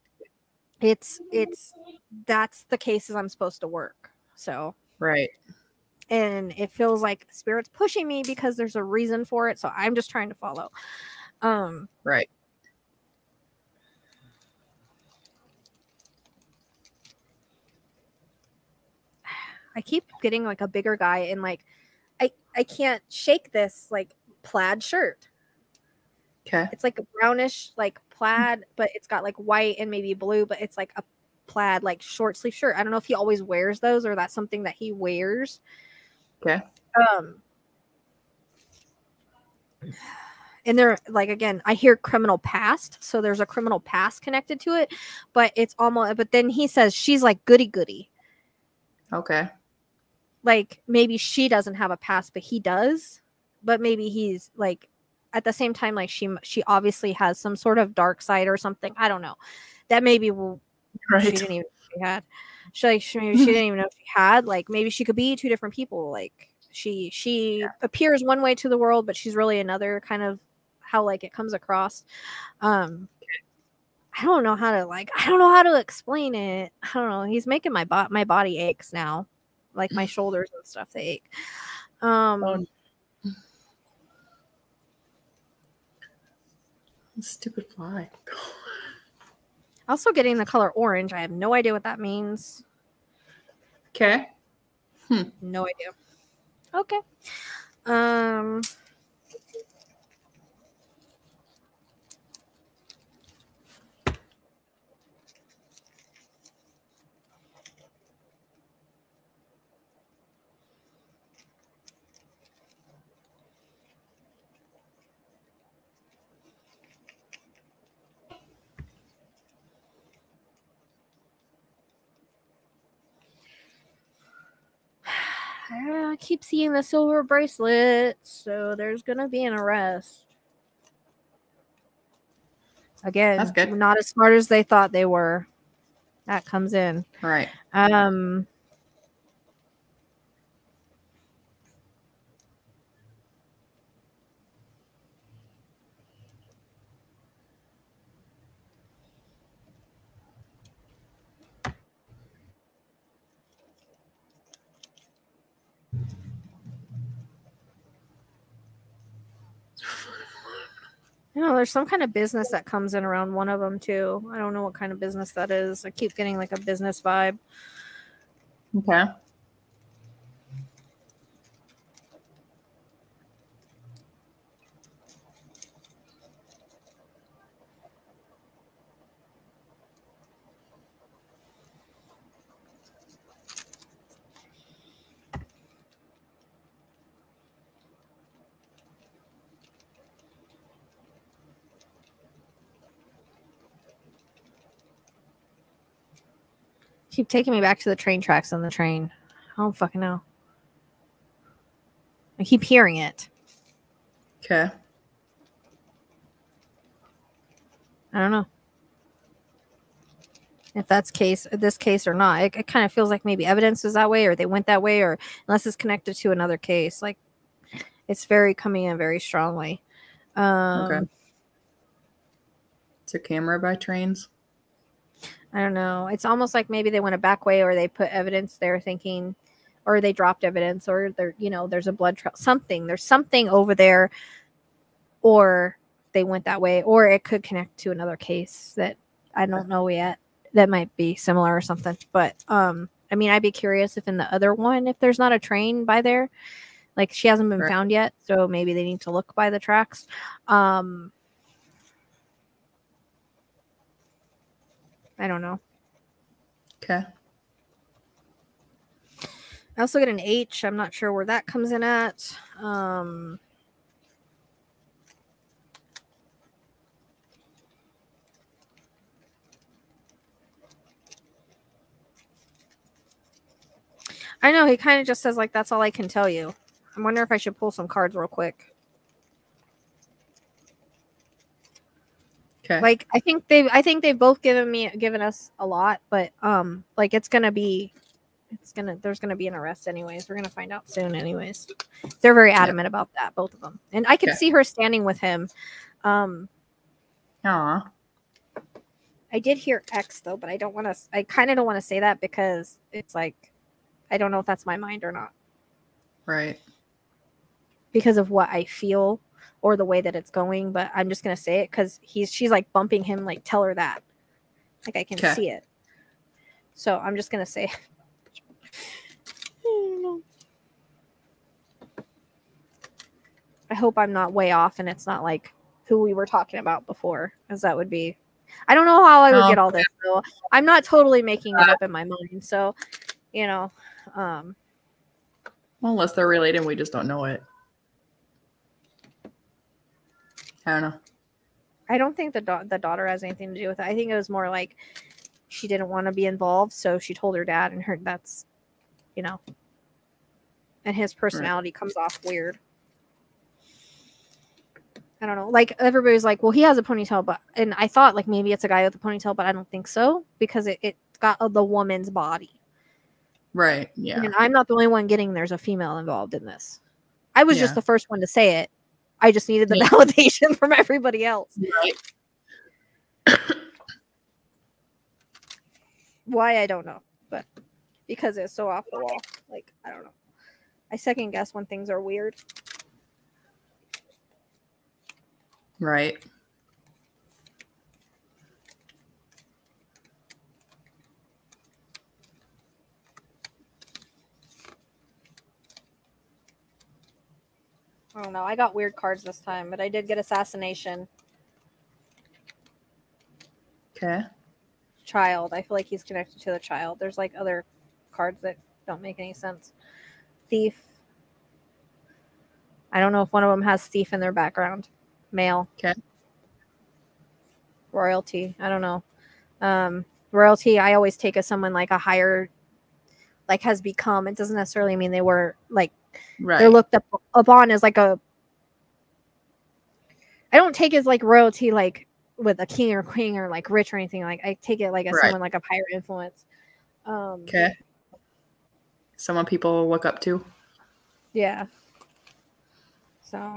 it's it's that's the cases I'm supposed to work. So Right. And it feels like spirit's pushing me because there's a reason for it so i'm just trying to follow Um, right. I keep getting like a bigger guy and like I I can't shake this like plaid shirt. Okay. It's like a brownish like plaid, but it's got like white and maybe blue, but it's like a plaid like short sleeve shirt. I don't know if he always wears those or that's something that he wears. Okay. Um and they're like again, I hear criminal past, so there's a criminal past connected to it, but it's almost but then he says she's like goody goody. Okay. Like maybe she doesn't have a past, but he does. But maybe he's like at the same time, like she she obviously has some sort of dark side or something. I don't know. That maybe will she didn't even she had. She like she, maybe she didn't even know she had. Like maybe she could be two different people. Like she she appears one way to the world, but she's really another kind of how like it comes across. Um I don't know how to like I don't know how to explain it. I don't know. He's making my bot my body aches now. Like my shoulders and stuff they ache. Um Stupid fly. also getting the color orange. I have no idea what that means. Okay. Hmm. No idea. Okay. Um I keep seeing the silver bracelet, so there's gonna be an arrest. Again, That's good. not as smart as they thought they were. That comes in. All right. Um You know, there's some kind of business that comes in around one of them too. I don't know what kind of business that is. I keep getting like a business vibe. Okay. Keep taking me back to the train tracks on the train. I don't fucking know. I keep hearing it. Okay. I don't know if that's case this case or not. It, it kind of feels like maybe evidence is that way, or they went that way, or unless it's connected to another case. Like it's very coming in very strongly. Um, Okay. It's a camera by trains. I don't know. It's almost like maybe they went a back way, or they put evidence there, thinking, or they dropped evidence, or there, you know, there's a blood trail, something. There's something over there, or they went that way, or it could connect to another case that I don't know yet. That might be similar or something. But um, I mean, I'd be curious if in the other one, if there's not a train by there, like she hasn't been Right. found yet, so maybe they need to look by the tracks. Um, I don't know. Okay. I also get an H. I'm not sure where that comes in at. Um, I know he kind of just says like that's all I can tell you. I wonder if I should pull some cards real quick. Okay. Like I think they've I think they've both given me given us a lot, but um like it's gonna be it's gonna there's gonna be an arrest anyways. We're gonna find out soon anyways. They're very adamant about that, both of them. And I could Okay. see her standing with him. Um Aw. I did hear X though, but I don't want to I kind of don't want to say that because it's like I don't know if that's my mind or not Right. because of what I feel. Or the way that it's going, but I'm just gonna say it because he's she's like bumping him, like tell her that. Like I can 'Kay. see it. So I'm just gonna say I hope I'm not way off and it's not like who we were talking about before, as that would be I don't know how I would get all this though. I'm not totally making it up in my mind. So, you know, um Well, unless they're related, we just don't know it. I don't know. I don't think the da- the daughter has anything to do with it. I think it was more like she didn't want to be involved, so she told her dad, and her that's, you know, and his personality comes off weird. I don't know. Like everybody's like, well, he has a ponytail, but and I thought like maybe it's a guy with a ponytail, but I don't think so because it it got the woman's body, Right. Yeah. and I'm not the only one getting there's a female involved in this. I was just the first one to say it. I just needed the Yeah. validation from everybody else. Right. Why I don't know, but because it's so off the wall. Like I don't know. I second guess when things are weird. Right. I don't know. I got weird cards this time, but I did get assassination Okay. child. I feel like he's connected to the child. There's like other cards that don't make any sense. Thief. I don't know if one of them has thief in their background. Male. Okay. Royalty. I don't know. Um, royalty. I always take as someone like a higher, like has become. It doesn't necessarily mean they were like Right. they're looked up upon as like a. I don't take it as like royalty like with a king or queen or like rich or anything. Like I take it like as Right. someone like of higher influence. Um, Okay. Someone people look up to. Yeah. So.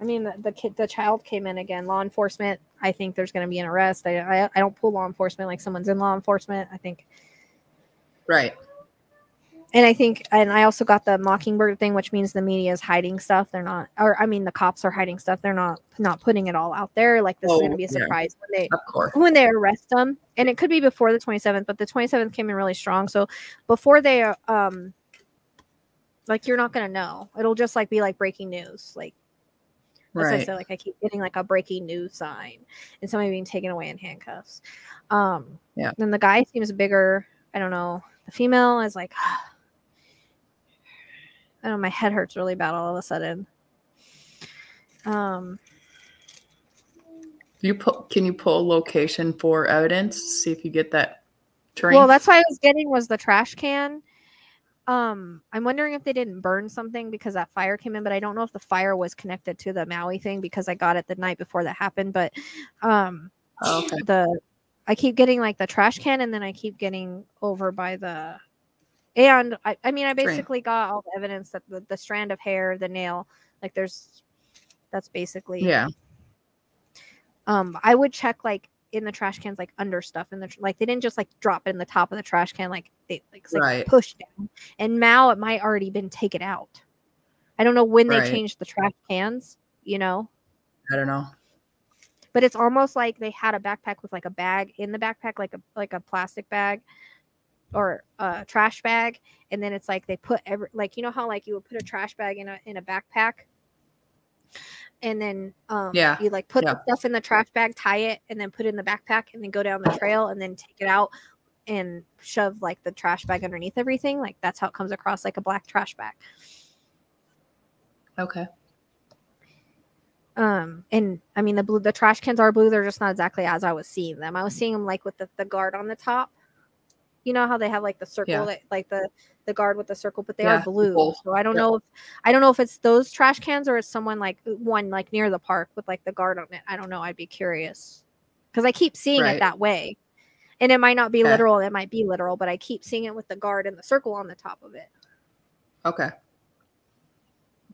I mean, the, the kid, the child came in again. Law enforcement. I think there's going to be an arrest. I, I, I don't pull law enforcement like someone's in law enforcement. I think, Right. And I think, and I also got the mockingbird thing, which means the media is hiding stuff. They're not, or I mean, the cops are hiding stuff. They're not not putting it all out there. Like this is going Oh, to be a yeah. surprise when they when they arrest them and it could be before the 27th but the 27th came in really strong so before they um like you're not gonna know it'll just like be like breaking news like that's what I Right. said, like I keep getting like a breaking news sign and somebody being taken away in handcuffs. Um Yeah. then the guy seems bigger. I don't know. The female is like I know, my head hurts really bad all of a sudden. Um You put can you pull location for evidence? See if you get that terrain. Well, that's what I was getting was the trash can. Um, I'm wondering if they didn't burn something because that fire came in, but I don't know if the fire was connected to the Maui thing because I got it the night before that happened. But um Oh, okay. the I keep getting like the trash can and then I keep getting over by the and I, I mean I basically got all the evidence that the, the strand of hair, the nail, like there's that's basically Yeah. um i would check like in the trash cans like under stuff in the tr- like they didn't just like drop it in the top of the trash can like they like, like Right. pushed down and now it might already been taken out i don't know when they changed the trash cans you know I don't know. but it's almost like they had a backpack with like a bag in the backpack like a like a plastic bag or a trash bag and then it's like they put every like you know how like you would put a trash bag in a in a backpack and then um Yeah, you like put yeah. the stuff in the trash bag tie it and then put it in the backpack and then go down the trail and then take it out and shove like the trash bag underneath everything like that's how it comes across like a black trash bag Okay. um and i mean the blue the trash cans are blue they're just not exactly as i was seeing them i was seeing them like with the, the guard on the top you know how they have like the circle Yeah. that, like the the guard with the circle but they Yeah, are blue so i don't Yep. know if i don't know if it's those trash cans or it's someone like one like near the park with like the guard on it i don't know i'd be curious because i keep seeing Right. it that way and it might not be Okay. literal it might be literal but i keep seeing it with the guard and the circle on the top of it Okay.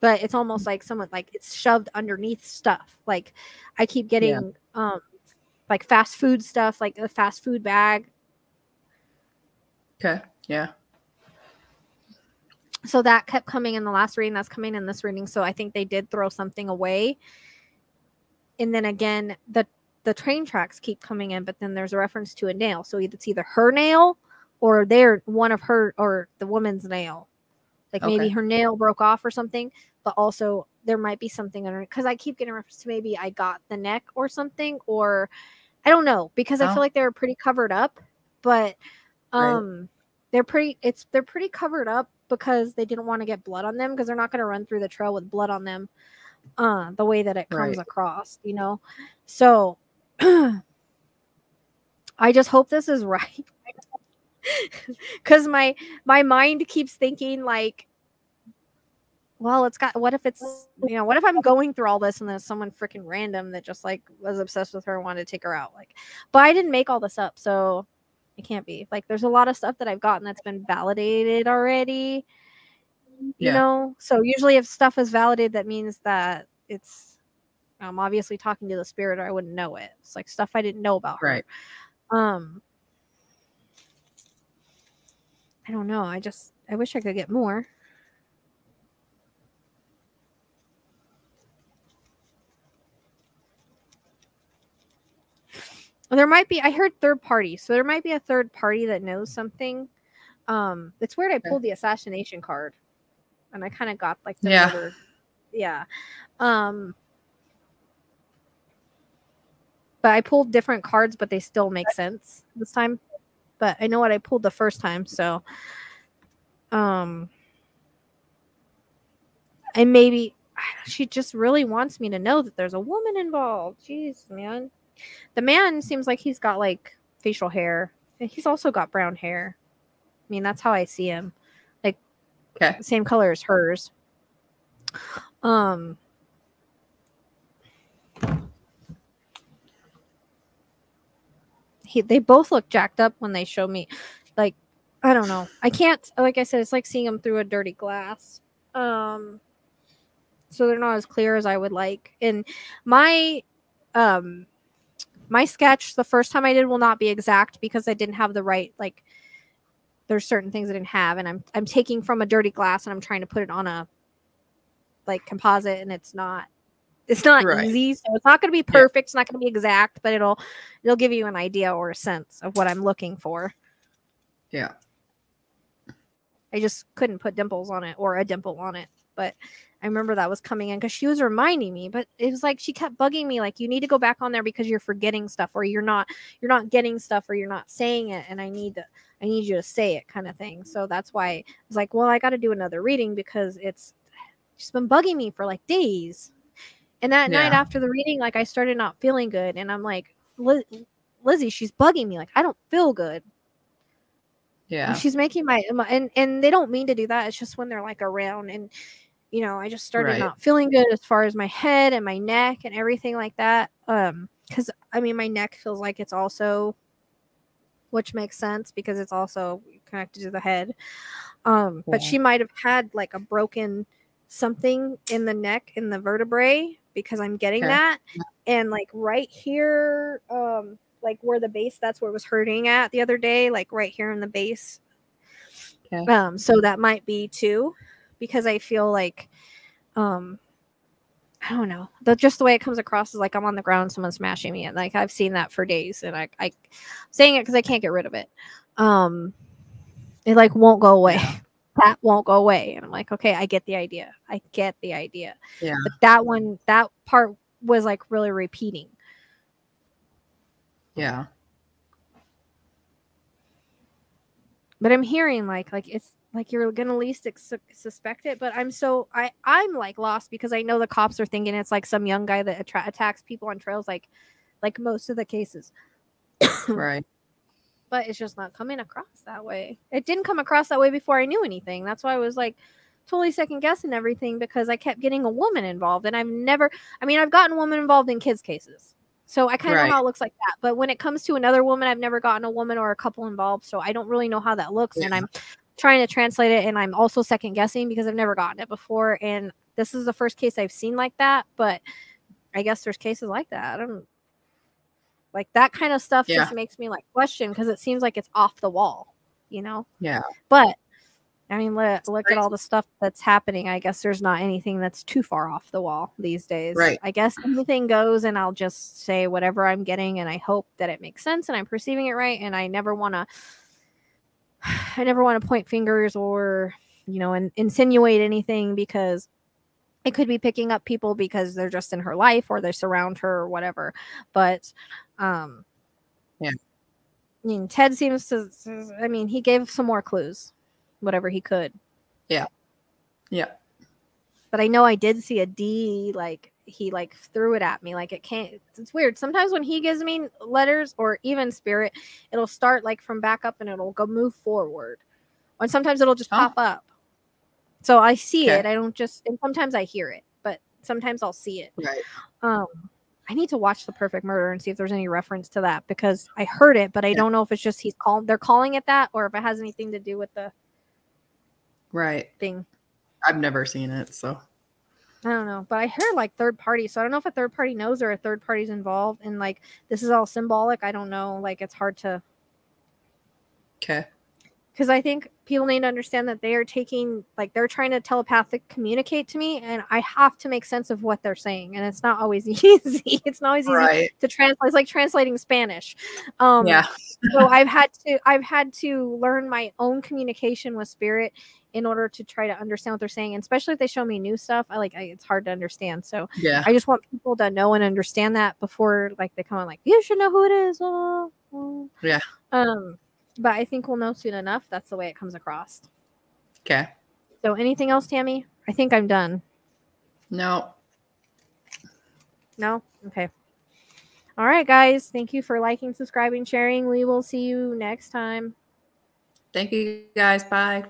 but it's almost like someone like it's shoved underneath stuff. Like I keep getting um like fast food stuff, like a fast food bag. Okay. Yeah. so that kept coming in the last reading that's coming in this reading so i think they did throw something away and then again the the train tracks keep coming in but then there's a reference to a nail so it's either her nail or they're one of her or the woman's nail like maybe her nail broke off or something but also there might be something under because i keep getting reference to maybe i got the neck or something or i don't know because i Oh. feel like they were pretty covered up but Right. um they're pretty it's they're pretty covered up because they didn't want to get blood on them because they're not going to run through the trail with blood on them uh the way that it comes Right. across you know so i just hope this is right because my my mind keeps thinking like well it's got what if it's you know what if i'm going through all this and then someone freaking random that just like was obsessed with her and wanted to take her out like but i didn't make all this up so it can't be. Like there's a lot of stuff that i've gotten that's been validated already you Yeah. know? So usually if stuff is validated that means that it's i'm obviously talking to the spirit or i wouldn't know it. It's like stuff i didn't know about her. Right. um i don't know. I just i wish i could get more there might be i heard third party so there might be a third party that knows something. Um it's weird i pulled the assassination card and i kind of got like the Yeah. yeah. Um but i pulled different cards but they still make sense this time. But i know what i pulled the first time so um and maybe she just really wants me to know that there's a woman involved. Jeez man the man seems like he's got like facial hair. He's also got brown hair. I mean that's how i see him. Like Okay. same color as hers. Um he, they both look jacked up when they show me like i don't know. I can't like i said it's like seeing them through a dirty glass. Um so they're not as clear as i would like. And my um my sketch the first time i did will not be exact because i didn't have the right like there's certain things i didn't have and i'm i'm taking from a dirty glass and i'm trying to put it on a like composite and it's not it's not Right. easy so it's not going to be perfect it's not going to be exact but it'll it'll give you an idea or a sense of what i'm looking for Yeah. I just couldn't put dimples on it or a dimple on it. But I remember that was coming in because she was reminding me, but it was like she kept bugging me, like, you need to go back on there because you're forgetting stuff or you're not you're not getting stuff or you're not saying it and I need to I need you to say it kind of thing. So that's why I was like, well, I gotta do another reading because it's she's been bugging me for like days. And that night after the reading, like I started not feeling good, and I'm like, "Liz- Lizzie, she's bugging me. Like I don't feel good. Yeah. And she's making my, my and and they don't mean to do that. It's just when they're like around and you know, I just started Right. not feeling good as far as my head and my neck and everything like that. Um, because I mean my neck feels like it's also which makes sense because it's also connected to the head. Um, but she might have had like a broken something in the neck in the vertebrae because I'm getting Okay. that. And like right here, um, like where the base, that's where it was hurting at the other day, like right here in the base. Okay. Um, so that might be too, because I feel like um I don't know. The just the way it comes across is like I'm on the ground, someone's smashing me, and like I've seen that for days, and I I am saying it because I can't get rid of it. Um, it like won't go away. That won't go away, and I'm like, okay, I get the idea. I get the idea. Yeah. But that one, that part was like really repeating. Yeah. But I'm hearing like like it's like you're gonna least ex- suspect it. But I'm so I I'm like lost because I know the cops are thinking it's like some young guy that attra- attacks people on trails, like like most of the cases. right. but it's just not coming across that way. It didn't come across that way before I knew anything. That's why I was like totally second guessing everything because I kept getting a woman involved and I've never I mean I've gotten a woman involved in kids cases. So I kind of Right. know how it looks like that. But when it comes to another woman, I've never gotten a woman or a couple involved, so I don't really know how that looks and I'm trying to translate it and I'm also second guessing because I've never gotten it before and this is the first case I've seen like that, but I guess there's cases like that. I don't like that kind of stuff Yeah. just makes me like question because it seems like it's off the wall, you know. Yeah. But I mean, look, look at all the stuff that's happening. I guess there's not anything that's too far off the wall these days. Right. I guess anything goes, and I'll just say whatever I'm getting, and I hope that it makes sense and I'm perceiving it right. And I never want to, I never want to point fingers or, you know, and insinuate anything because it could be picking up people because they're just in her life or they surround her or whatever. But, um, yeah. I mean, Ted seems to, I mean, he gave some more clues whatever he could. Yeah. Yeah. But I know I did see a D like he like threw it at me like it can't it's weird. Sometimes when he gives me letters or even spirit, it'll start like from back up and it'll go move forward. And sometimes it'll just Oh. pop up. So I see Okay. it. I don't just and sometimes I hear it, but sometimes I'll see it. Right. Um I need to watch the perfect murder and see if there's any reference to that because I heard it, but I don't know if it's just he's called they're calling it that or if it has anything to do with the Right. thing. I've never seen it, so I don't know, but I heard like third party, so I don't know if a third party knows or a third party's involved, and like this is all symbolic. I don't know, like it's hard to okay. because I think people need to understand that they are taking like they're trying to telepathic communicate to me, and I have to make sense of what they're saying, and it's not always easy. it's not always easy Right. to translate. It's like translating Spanish. Um, Yeah. so I've had to I've had to learn my own communication with spirit in order to try to understand what they're saying, and especially if they show me new stuff. I like I, it's hard to understand. So Yeah. I just want people to know and understand that before like they come on like you should know who it is. Oh, oh." Yeah. Um, but I think we'll know soon enough. That's the way it comes across. Okay. So anything else, Tammy? I think I'm done. No. No? Okay. All right, guys. Thank you for liking, subscribing, sharing. We will see you next time. Thank you guys. Bye.